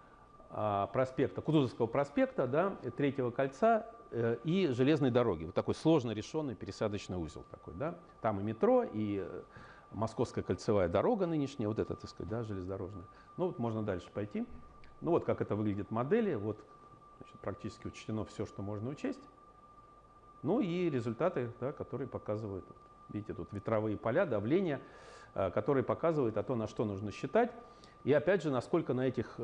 Speaker 1: проспекта, Кутузовского проспекта, да, третьего кольца э, и железной дороги. Вот такой сложно решенный пересадочный узел такой, да. Там и метро, и э, Московская кольцевая дорога нынешняя, вот это, так сказать, да, железнодорожная. Ну, вот можно дальше пойти. Ну, вот как это выглядит модели, вот Значит, практически учтено все, что можно учесть. Ну и результаты, да, которые показывают, видите, тут ветровые поля, давление, э, которые показывают о том, на что нужно считать. И опять же, насколько на этих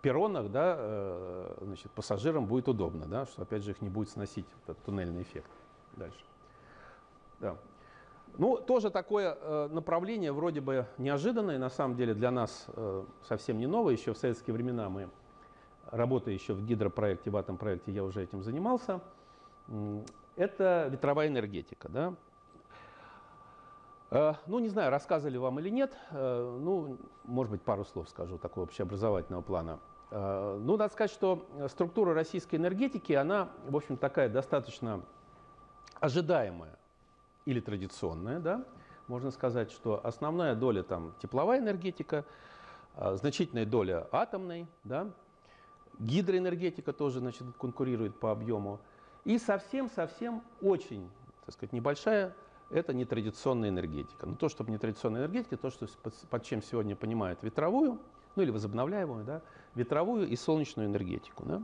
Speaker 1: перронах да, э, значит, пассажирам будет удобно, да, что опять же их не будет сносить этот туннельный эффект. Дальше. Да. Ну, тоже такое направление вроде бы неожиданное, на самом деле для нас совсем не новое. Еще в советские времена мы работая еще в гидропроекте, в атом проекте, я уже этим занимался. Это ветровая энергетика. Да? Э, ну, не знаю, рассказывали вам или нет, э, ну, может быть, пару слов скажу такого общеобразовательного плана. Э, ну, надо сказать, что структура российской энергетики, она, в общем, такая достаточно ожидаемая или традиционная, да. Можно сказать, что основная доля там тепловая энергетика, значительная доля атомной, да, Гидроэнергетика тоже значит, конкурирует по объему. И совсем-совсем очень так сказать, небольшая это нетрадиционная энергетика. Но то, что нетрадиционная энергетика, то, что под чем сегодня понимают ветровую, ну или возобновляемую, да, ветровую и солнечную энергетику. Да.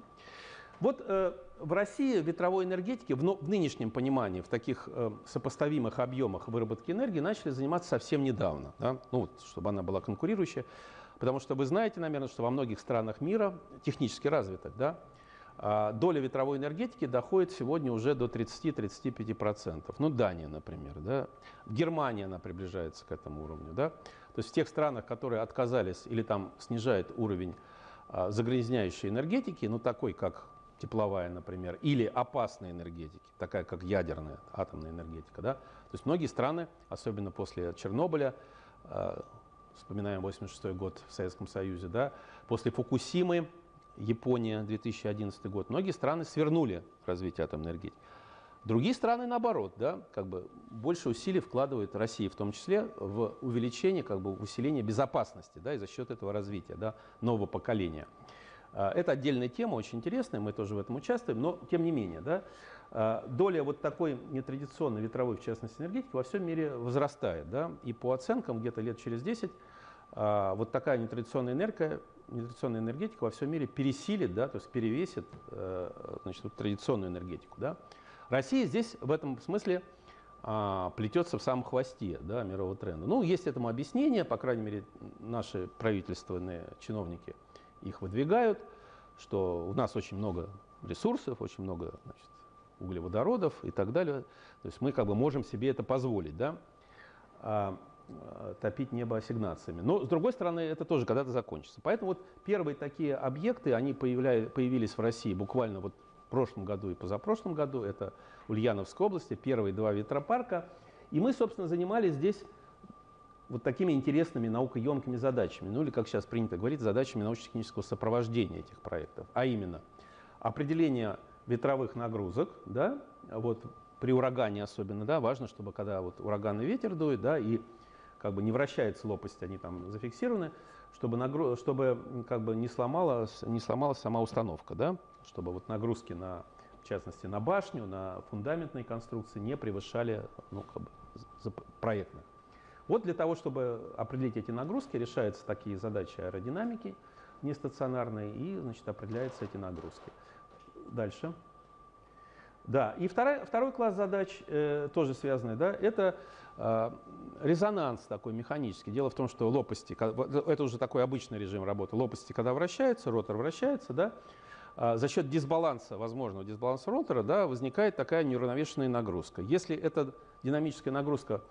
Speaker 1: Вот э, в России ветровой энергетики в, в нынешнем понимании, в таких э, сопоставимых объемах выработки энергии начали заниматься совсем недавно, да, ну, вот, чтобы она была конкурирующая. Потому что вы знаете, наверное, что во многих странах мира, технически развитых, да, а, доля ветровой энергетики доходит сегодня уже до 30-35%. Ну, Дания, например. Да? Германия, она приближается к этому уровню. Да? То есть в тех странах, которые отказались или там снижают уровень а, загрязняющей энергетики, ну, такой, как тепловая, например, или опасной энергетики, такая, как ядерная, атомная энергетика. Да? То есть многие страны, особенно после Чернобыля, а, вспоминаем 86 год в Советском Союзе, да, после Фукусимы, Япония, 2011 год, многие страны свернули развитие атомной энергетики. Другие страны, наоборот, да, как бы больше усилий вкладывают Россия, в том числе в увеличение, как бы, усиление безопасности да, и за счет этого развития да, нового поколения. А, это отдельная тема, очень интересная, мы тоже в этом участвуем, но тем не менее, да, а, доля вот такой нетрадиционной ветровой, в частности, энергетики во всем мире возрастает. Да, и по оценкам где-то лет через 10 а, вот такая нетрадиционная энергия, нетрадиционная энергетика во всем мире пересилит, да, то есть перевесит э, значит, традиционную энергетику. Да. Россия здесь в этом смысле а, плетется в самом хвосте да, мирового тренда. Ну, есть этому объяснение, по крайней мере, наши правительственные чиновники их выдвигают, что у нас очень много ресурсов, очень много значит, углеводородов и так далее. То есть мы как бы можем себе это позволить, да, а, а, топить небо ассигнациями. Но, с другой стороны, это тоже когда-то закончится. Поэтому вот первые такие объекты, они появляли, появились в России буквально вот прошлом году и позапрошлом году. Это Ульяновской области, первые два ветропарка. И мы, собственно, занимались здесь вот такими интересными наукоемкими задачами, ну или, как сейчас принято говорить, задачами научно-технического сопровождения этих проектов, а именно определение ветровых нагрузок, да, вот при урагане особенно, да, важно, чтобы когда вот ураганный ветер дует, да, и как бы не вращается лопасть, они там зафиксированы, чтобы, нагру... чтобы как бы не сломалась, не сломалась сама установка, да, чтобы вот нагрузки на, в частности, на башню, на фундаментные конструкции не превышали, ну, как бы, проектных. Вот для того, чтобы определить эти нагрузки, решаются такие задачи аэродинамики нестационарные, и значит, определяются эти нагрузки. Дальше. Да, и второй, второй класс задач, э, тоже связанный, да, это э, резонанс такой механический. Дело в том, что лопасти, это уже такой обычный режим работы, лопасти, когда вращаются, ротор вращается, да, э, за счет дисбаланса, возможного дисбаланса ротора, да, возникает такая неуравновешенная нагрузка. Если эта динамическая нагрузка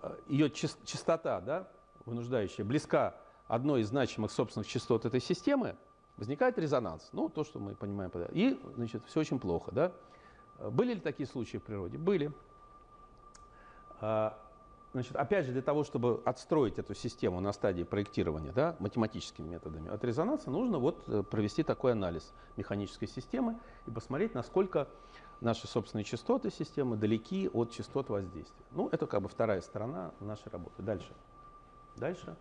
Speaker 1: Э, ее частота, да, вынуждающая, близка одной из значимых собственных частот этой системы, возникает резонанс. Ну, то, что мы понимаем. И, значит, все очень плохо, да. Были ли такие случаи в природе? Были. А, значит, опять же, для того, чтобы отстроить эту систему на стадии проектирования да, математическими методами от резонанса, нужно вот э, провести такой анализ механической системы и посмотреть, насколько наши собственные частоты системы далеки от частот воздействия. Ну, это как бы вторая сторона нашей работы. Дальше. Дальше.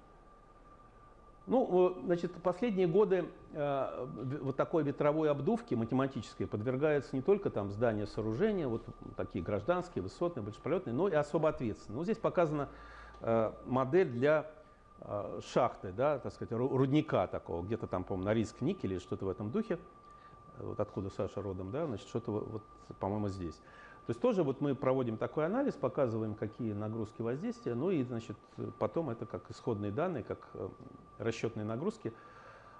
Speaker 1: Ну, значит, последние годы э, вот такой ветровой обдувки математической подвергаются не только там здания, сооружения, вот такие гражданские, высотные, большеполетные, но и особо ответственные. Ну, здесь показана э, модель для э, шахты, да, так сказать, рудника такого, где-то там, по-моему, риск никеля или что-то в этом духе вот откуда Саша родом, да, значит, что-то вот, по-моему, здесь. То есть тоже вот мы проводим такой анализ, показываем, какие нагрузки воздействия, ну и, значит, потом это как исходные данные, как э, расчетные нагрузки,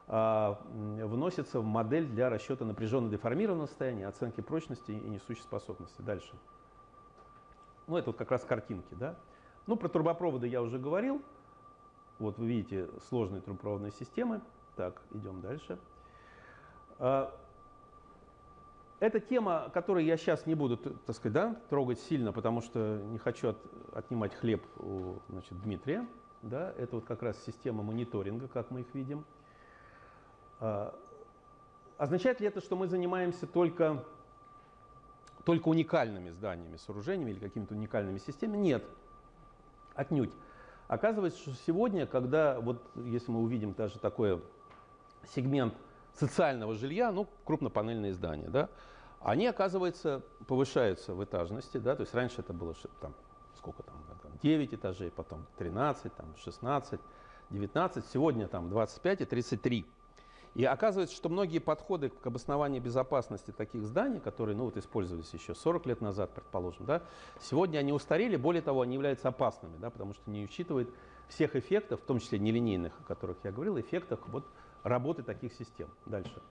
Speaker 1: а, вносятся в модель для расчета напряженно-деформированного состояния, оценки прочности и несущей способности. Дальше. Ну, это вот как раз картинки, да. Ну, про трубопроводы я уже говорил. Вот вы видите сложные трубопроводные системы. Так, идем дальше. Эта тема, которую я сейчас не буду так сказать, да, трогать сильно, потому что не хочу от, отнимать хлеб у значит, Дмитрия. Да, это вот как раз система мониторинга, как мы их видим. А, означает ли это, что мы занимаемся только, только уникальными зданиями, сооружениями или какими-то уникальными системами? Нет, отнюдь. Оказывается, что сегодня, когда, вот если мы увидим даже такой сегмент социального жилья, ну, крупнопанельные здания, да, они, оказывается, повышаются в этажности, да, то есть раньше это было там, сколько там, там 9 этажей, потом 13, там, 16, 19, сегодня там 25 и 33. И оказывается, что многие подходы к обоснованию безопасности таких зданий, которые ну, вот, использовались еще 40 лет назад, предположим, да, сегодня они устарели, более того, они являются опасными, да, потому что не учитывают всех эффектов, в том числе нелинейных, о которых я говорил, эффектов вот, работы таких систем. Дальше.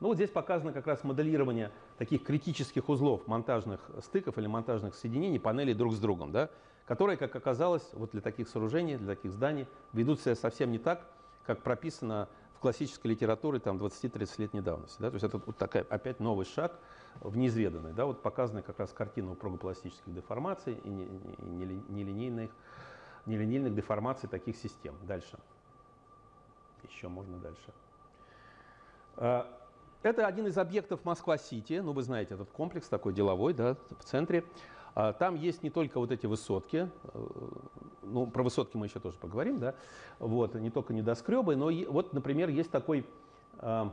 Speaker 1: Ну вот здесь показано как раз моделирование таких критических узлов монтажных стыков или монтажных соединений панелей друг с другом, да, которые, как оказалось, вот для таких сооружений, для таких зданий ведут себя совсем не так, как прописано в классической литературе там 20-30 лет давности. Да? То есть это вот такой опять новый шаг в неизведанный. Да? Вот показана как раз картина упругопластических деформаций и нелинейных, нелинейных деформаций таких систем. Дальше. Еще можно дальше. А, это один из объектов Москва-Сити. Ну, вы знаете, этот комплекс такой деловой, да, в центре. А, там есть не только вот эти высотки, э, ну, про высотки мы еще тоже поговорим, да, вот, не только недоскребы, но и, вот, например, есть такой, а,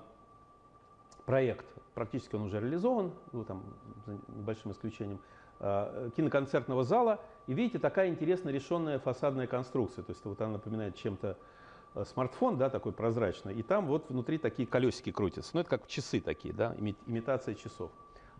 Speaker 1: проект, практически он уже реализован, ну, там, за небольшим исключением, э, киноконцертного зала. И видите, такая интересно решенная фасадная конструкция. То есть вот она напоминает чем-то э, смартфон, да, такой прозрачный. И там вот внутри такие колесики крутятся. Ну, это как часы такие, да, имитация часов.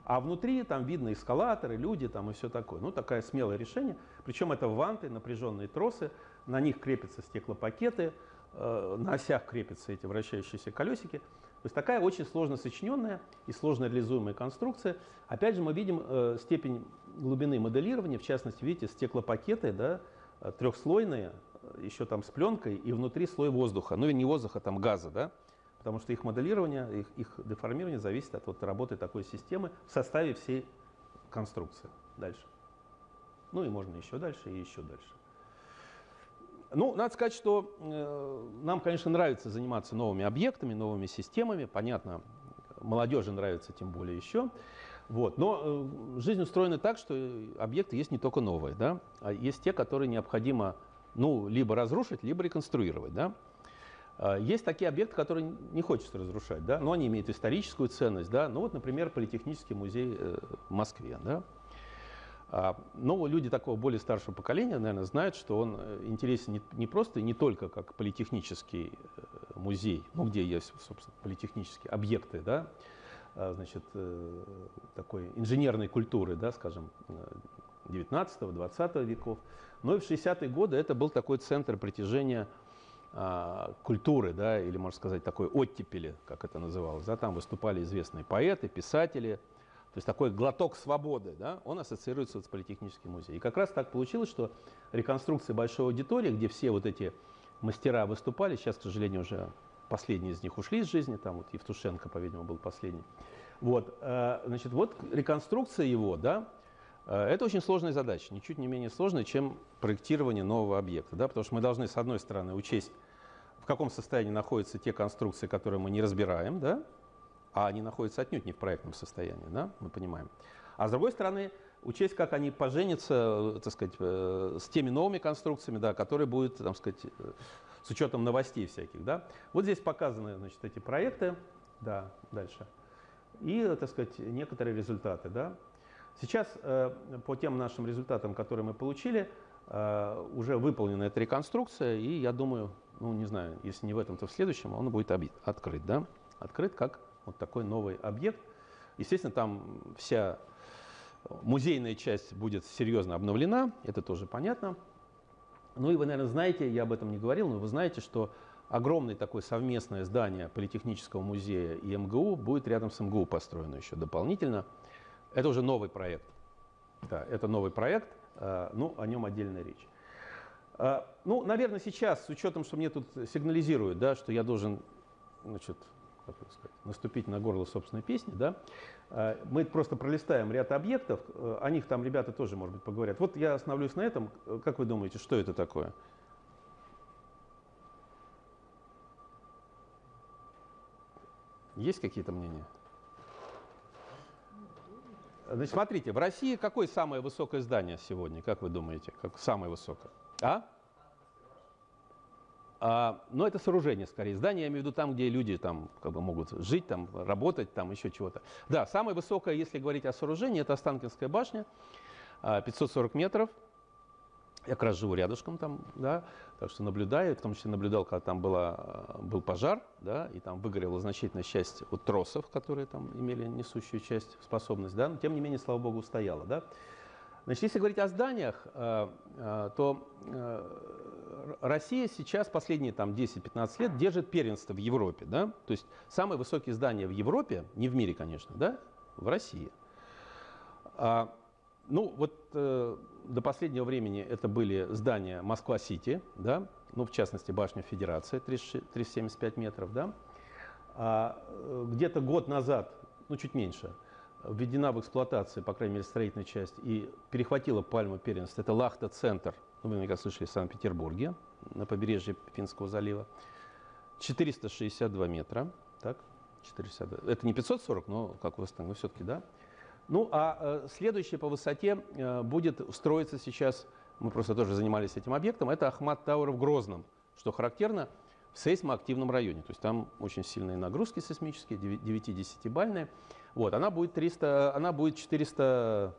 Speaker 1: А внутри там видно эскалаторы, люди там и все такое. Ну, такое смелое решение. Причем это ванты, напряженные тросы, на них крепятся стеклопакеты, э, на осях крепятся эти вращающиеся колесики. То есть такая очень сложно сочиненная и сложно реализуемая конструкция. Опять же, мы видим э, степень глубины моделирования, в частности, видите, стеклопакеты, да, э, трехслойные, э, еще там с пленкой, и внутри слой воздуха. Ну и не воздуха, там газа, да, потому что их моделирование, их, их деформирование зависит от вот, работы такой системы в составе всей конструкции. Дальше. Ну и можно еще дальше и еще дальше. Ну, надо сказать, что э, нам, конечно, нравится заниматься новыми объектами, новыми системами. Понятно, молодежи нравится тем более еще. Вот. Но э, жизнь устроена так, что объекты есть не только новые, да, а есть те, которые необходимо ну, либо разрушить, либо реконструировать. Да. А есть такие объекты, которые не хочется разрушать, да, но они имеют историческую ценность. Да. Ну вот, например, Политехнический музей э, в Москве. Да. А, но люди такого более старшего поколения, наверное, знают, что он э, интересен не, просто не только как политехнический э, музей, ну, где есть, собственно, политехнические объекты, да, а, значит, такой инженерной культуры, да, скажем, 19-20 веков. Но и в 60-е годы это был такой центр притяжения а, культуры, да, или, можно сказать, такой оттепели, как это называлось. Да, там выступали известные поэты, писатели, то есть такой глоток свободы, да, он ассоциируется вот с Политехническим музеем. И как раз так получилось, что реконструкция большой аудитории, где все вот эти мастера выступали, сейчас, к сожалению, уже последние из них ушли из жизни, там вот Евтушенко, по-видимому, был последний. Вот, э, значит, вот реконструкция его, да, это очень сложная задача, ничуть не менее сложная, чем проектирование нового объекта, да, потому что мы должны, с одной стороны, учесть, в каком состоянии находятся те конструкции, которые мы не разбираем, да, а они находятся отнюдь не в проектном состоянии, да, мы понимаем. А с другой стороны, учесть, как они поженятся, так сказать, э, с теми новыми конструкциями, да, которые будут, так сказать, э, с учетом новостей всяких, да. Вот здесь показаны, значит, эти проекты, да, дальше, и, так сказать, некоторые результаты, да. Сейчас э, по тем нашим результатам, которые мы получили, э, уже выполнена эта реконструкция, и я думаю, ну, не знаю, если не в этом, то в следующем, он будет открыт, да, открыт как вот такой новый объект. Естественно, там вся музейная часть будет серьезно обновлена, это тоже понятно. Ну и вы, наверное, знаете, я об этом не говорил, но вы знаете, что огромное такое совместное здание Политехнического музея и МГУ будет рядом с МГУ построено еще дополнительно. Это уже новый проект. Да, это новый проект, а, ну, о нем отдельная речь. А, ну, наверное, сейчас, с учетом, что мне тут сигнализируют, да, что я должен значит, как сказать, наступить на горло собственной песни, да, а, мы просто пролистаем ряд объектов, э, о них там ребята тоже, может быть, поговорят. Вот я остановлюсь на этом. Как вы думаете, что это такое? Есть какие-то мнения? Значит, смотрите, в России какое самое высокое здание сегодня, как вы думаете? Как самое высокое? А? А, но это сооружение скорее. Здание, я имею в виду там, где люди там, как бы могут жить, там, работать, там еще чего-то. Да, самое высокое, если говорить о сооружении, это Останкинская башня, 540 а, метров. Я как раз живу рядышком там, да, так что наблюдаю, в том числе наблюдал, когда там была, был пожар, да, и там выгорела значительная часть вот тросов, которые там имели несущую часть, способность, да, но тем не менее, слава богу, устояла, да. Значит, если говорить о зданиях, э, э, то э, Россия сейчас последние там, 10-15 лет держит первенство в Европе. Да? То есть самые высокие здания в Европе, не в мире, конечно, да, в России. Ну, вот э, до последнего времени это были здания Москва-Сити, да, ну, в частности, башня Федерации, 375 метров, да. А где-то год назад, ну, чуть меньше, введена в эксплуатацию, по крайней мере, строительная часть, и перехватила пальму первенства. Это Лахта-центр, ну, вы наверняка слышали, в Санкт-Петербурге, на побережье Финского залива. 462 метра, так, 462. Это не 540, но как в остальном, но все-таки, да. Ну, а э, следующее по высоте э, будет строиться сейчас, мы просто тоже занимались этим объектом, это Ахмат Тауэр в Грозном. Что характерно, в сейсмоактивном районе. То есть там очень сильные нагрузки сейсмические, 9-10-бальные. Вот, она будет 300, она будет 400,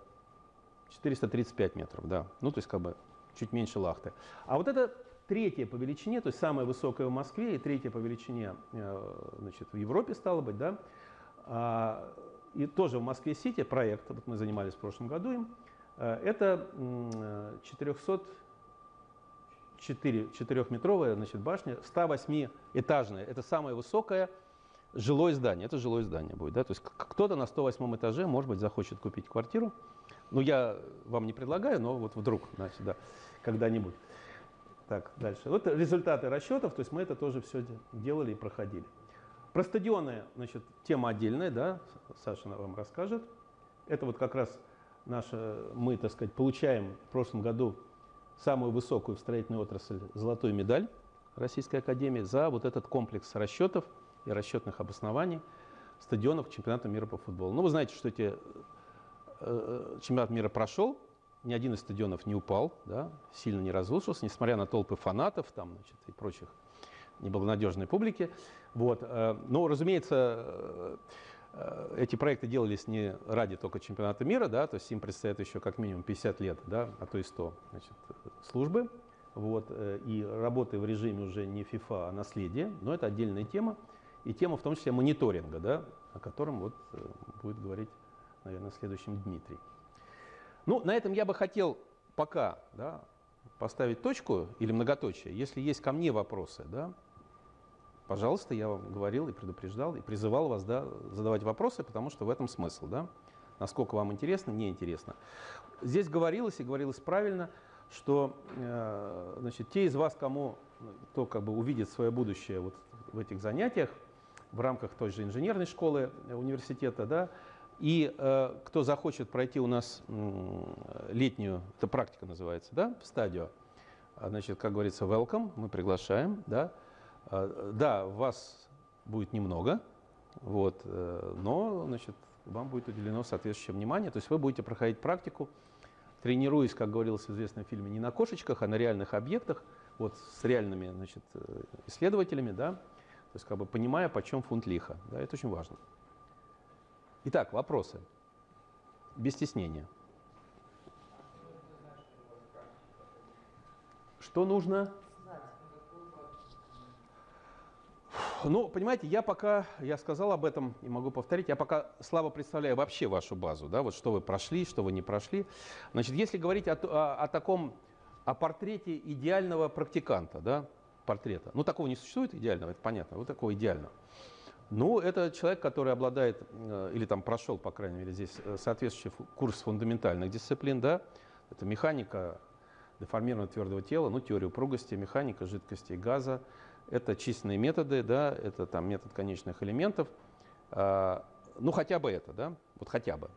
Speaker 1: 435 метров, да. Ну, то есть как бы чуть меньше Лахты. А вот это третье по величине, то есть самая высокая в Москве и третье по величине э, значит, в Европе стало быть, да. И тоже в Москве-Сити проект, вот мы занимались в прошлом году им, э, это 400 4, 4-метровая значит, башня, 108-этажная. Это самое высокое жилое здание. Это жилое здание будет. Да? То есть кто-то на 108 этаже, может быть, захочет купить квартиру. Ну, я вам не предлагаю, но вот вдруг, значит, да, когда-нибудь. Так, дальше. Вот результаты расчетов, то есть мы это тоже все делали и проходили. Про стадионы, значит, тема отдельная, да, Саша вам расскажет. Это вот как раз наша, мы, так сказать, получаем в прошлом году самую высокую в строительной отрасли золотую медаль Российской Академии за вот этот комплекс расчетов и расчетных обоснований стадионов чемпионата мира по футболу. Ну, вы знаете, что эти, э, чемпионат мира прошел, ни один из стадионов не упал, да, сильно не разрушился, несмотря на толпы фанатов там, значит, и прочих неблагонадежной публики. Вот. Э, но, разумеется, э, эти проекты делались не ради только чемпионата мира, да, то есть им предстоит еще как минимум 50 лет, да, а то и 100 значит, службы. Вот, э, и работы в режиме уже не FIFA, а наследие, но это отдельная тема. И тема в том числе мониторинга, да, о котором вот будет говорить, наверное, в следующем Дмитрий. Ну, на этом я бы хотел пока да, поставить точку или многоточие. Если есть ко мне вопросы, да, пожалуйста, я вам говорил и предупреждал, и призывал вас да, задавать вопросы, потому что в этом смысл. Да? Насколько вам интересно, неинтересно. Здесь говорилось, и говорилось правильно, что э, значит, те из вас, кому кто как бы увидит свое будущее вот в этих занятиях, в рамках той же инженерной школы э, университета, да, и э, кто захочет пройти у нас э, летнюю, это практика называется, да, в стадию, а, значит, как говорится, welcome, мы приглашаем, да, а, да, вас будет немного, вот, э, но значит, вам будет уделено соответствующее внимание. То есть вы будете проходить практику, тренируясь, как говорилось в известном фильме, не на кошечках, а на реальных объектах, вот, с реальными значит, э, исследователями, да, то есть как бы понимая, почем фунт лиха. Да, это очень важно. Итак, вопросы. Без стеснения. Что нужно? Ну, понимаете, я пока, я сказал об этом и могу повторить, я пока слабо представляю вообще вашу базу, да, вот что вы прошли, что вы не прошли. Значит, если говорить о, о, о таком, о портрете идеального практиканта, да, портрета, ну, такого не существует идеального, это понятно, вот такого идеального. Ну, это человек, который обладает, э, или там прошел, по крайней мере, здесь э, соответствующий курс фундаментальных дисциплин, да, это механика деформированного твердого тела, ну, теория упругости, механика жидкости и газа, это численные методы, да, это там метод конечных элементов. А, ну, хотя бы это, да, вот хотя бы.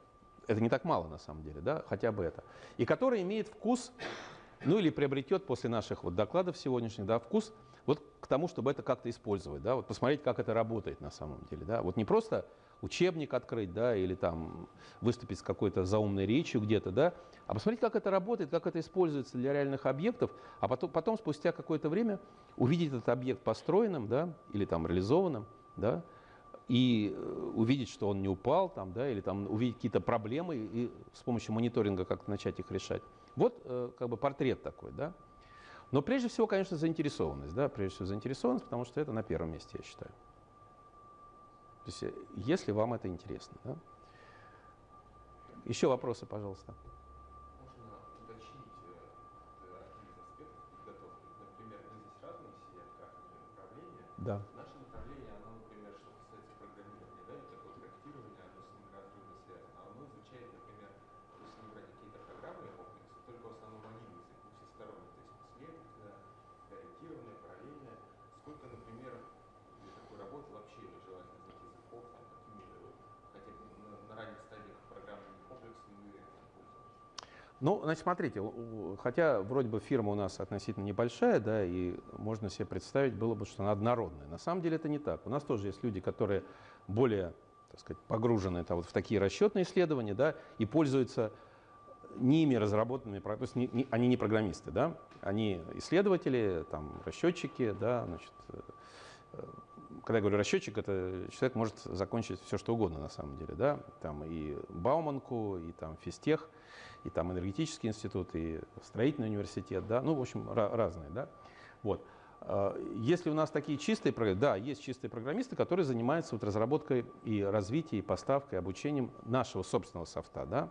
Speaker 1: Это не так мало на самом деле, да, хотя бы это. И который имеет вкус, ну или приобретет после наших вот докладов сегодняшних, да, вкус вот к тому, чтобы это как-то использовать, да, вот посмотреть, как это работает на самом деле, да. Вот не просто учебник открыть, да, или там выступить с какой-то заумной речью где-то, да, а посмотреть, как это работает, как это используется для реальных объектов, а потом, потом спустя какое-то время увидеть этот объект построенным, да, или там реализованным, да, и э, увидеть, что он не упал, там, да, или там увидеть какие-то проблемы и с помощью мониторинга как-то начать их решать. Вот э, как бы портрет такой, да. Но прежде всего, конечно, заинтересованность, да, прежде всего заинтересованность, потому что это на первом месте, я считаю. То есть, э, если вам это интересно. Да? Еще вопросы, пожалуйста.
Speaker 3: Можно уточнить э, один из аспектов подготовки. Например, мы здесь разные сидят кафедры направления.
Speaker 1: Да. Ну, значит, смотрите, хотя вроде бы фирма у нас относительно небольшая, да, и можно себе представить было бы, что она однородная. На самом деле это не так. У нас тоже есть люди, которые более, так сказать, погружены там, вот в такие расчетные исследования, да, и пользуются ними разработанными, то есть не, не, они не программисты, да, они исследователи, там, расчетчики, да, значит, э, когда я говорю расчетчик, это человек может закончить все что угодно на самом деле, да, там и Бауманку, и там физтех, и там энергетический институт, и строительный университет, да, ну, в общем, разные, да, вот. А, если у нас такие чистые программисты, да, есть чистые программисты, которые занимаются вот разработкой и развитием, и поставкой, обучением нашего собственного софта, да.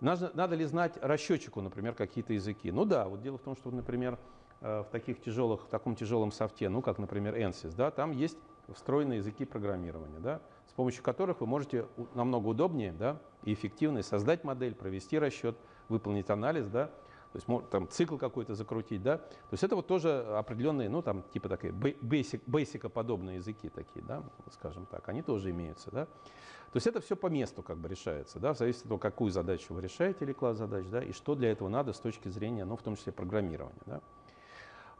Speaker 1: Надо, надо ли знать расчетчику, например, какие-то языки? Ну да, вот дело в том, что, например, э, в таких тяжелых, в таком тяжелом софте, ну как, например, ANSYS, да, там есть встроенные языки программирования, да, с помощью которых вы можете намного удобнее да, и эффективнее создать модель, провести расчет, выполнить анализ, да, то есть там цикл какой-то закрутить, да. То есть это вот тоже определенные, ну там типа такие basic, basic языки такие, да, скажем так, они тоже имеются, да. То есть это все по месту как бы решается, да, в зависимости от того, какую задачу вы решаете или класс задач, да, и что для этого надо с точки зрения, ну в том числе программирования, да.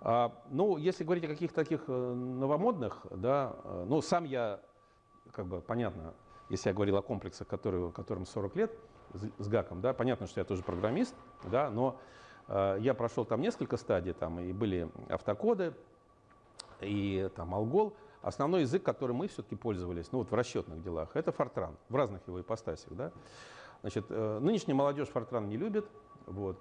Speaker 1: А, ну, если говорить о каких-то таких э, новомодных, да, э, ну, сам я, как бы, понятно, если я говорил о комплексах, которые, которым 40 лет, с ГАКом, да, понятно, что я тоже программист, да, но Э, я прошел там несколько стадий, там и были автокоды, и там алгол. Основной язык, которым мы все-таки пользовались, ну вот в расчетных делах, это Фортран в разных его ипостасях. Да? Значит, э, нынешняя молодежь Фортран не любит, вот,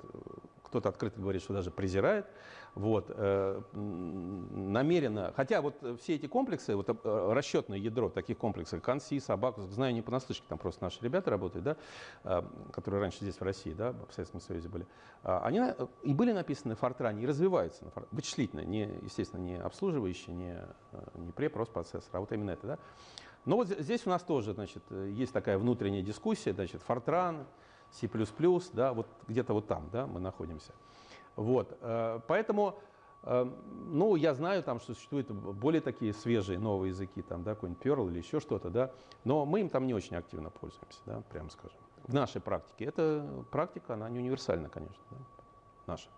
Speaker 1: кто-то открыто говорит, что даже презирает. Вот, э, намеренно, хотя вот все эти комплексы, вот э, расчетное ядро таких комплексов, Консис, Абакус, знаю не понаслышке, там просто наши ребята работают, да, э, которые раньше здесь в России, да, в Советском Союзе были, э, они и были написаны в Фортране, и развиваются на Фортране, вычислительно, не, естественно, не обслуживающие, не, э, не препроцессор, а вот именно это, да. Но вот здесь у нас тоже, значит, есть такая внутренняя дискуссия, значит, Фортран, C++, да, вот где-то вот там, да, мы находимся. Вот, э, поэтому, э, ну, я знаю, там, что существуют более такие свежие новые языки, там, да, какой-нибудь Perl или еще что-то, да, но мы им там не очень активно пользуемся, да, прямо скажем. В нашей практике. Эта практика, она не универсальна, конечно, да, наша.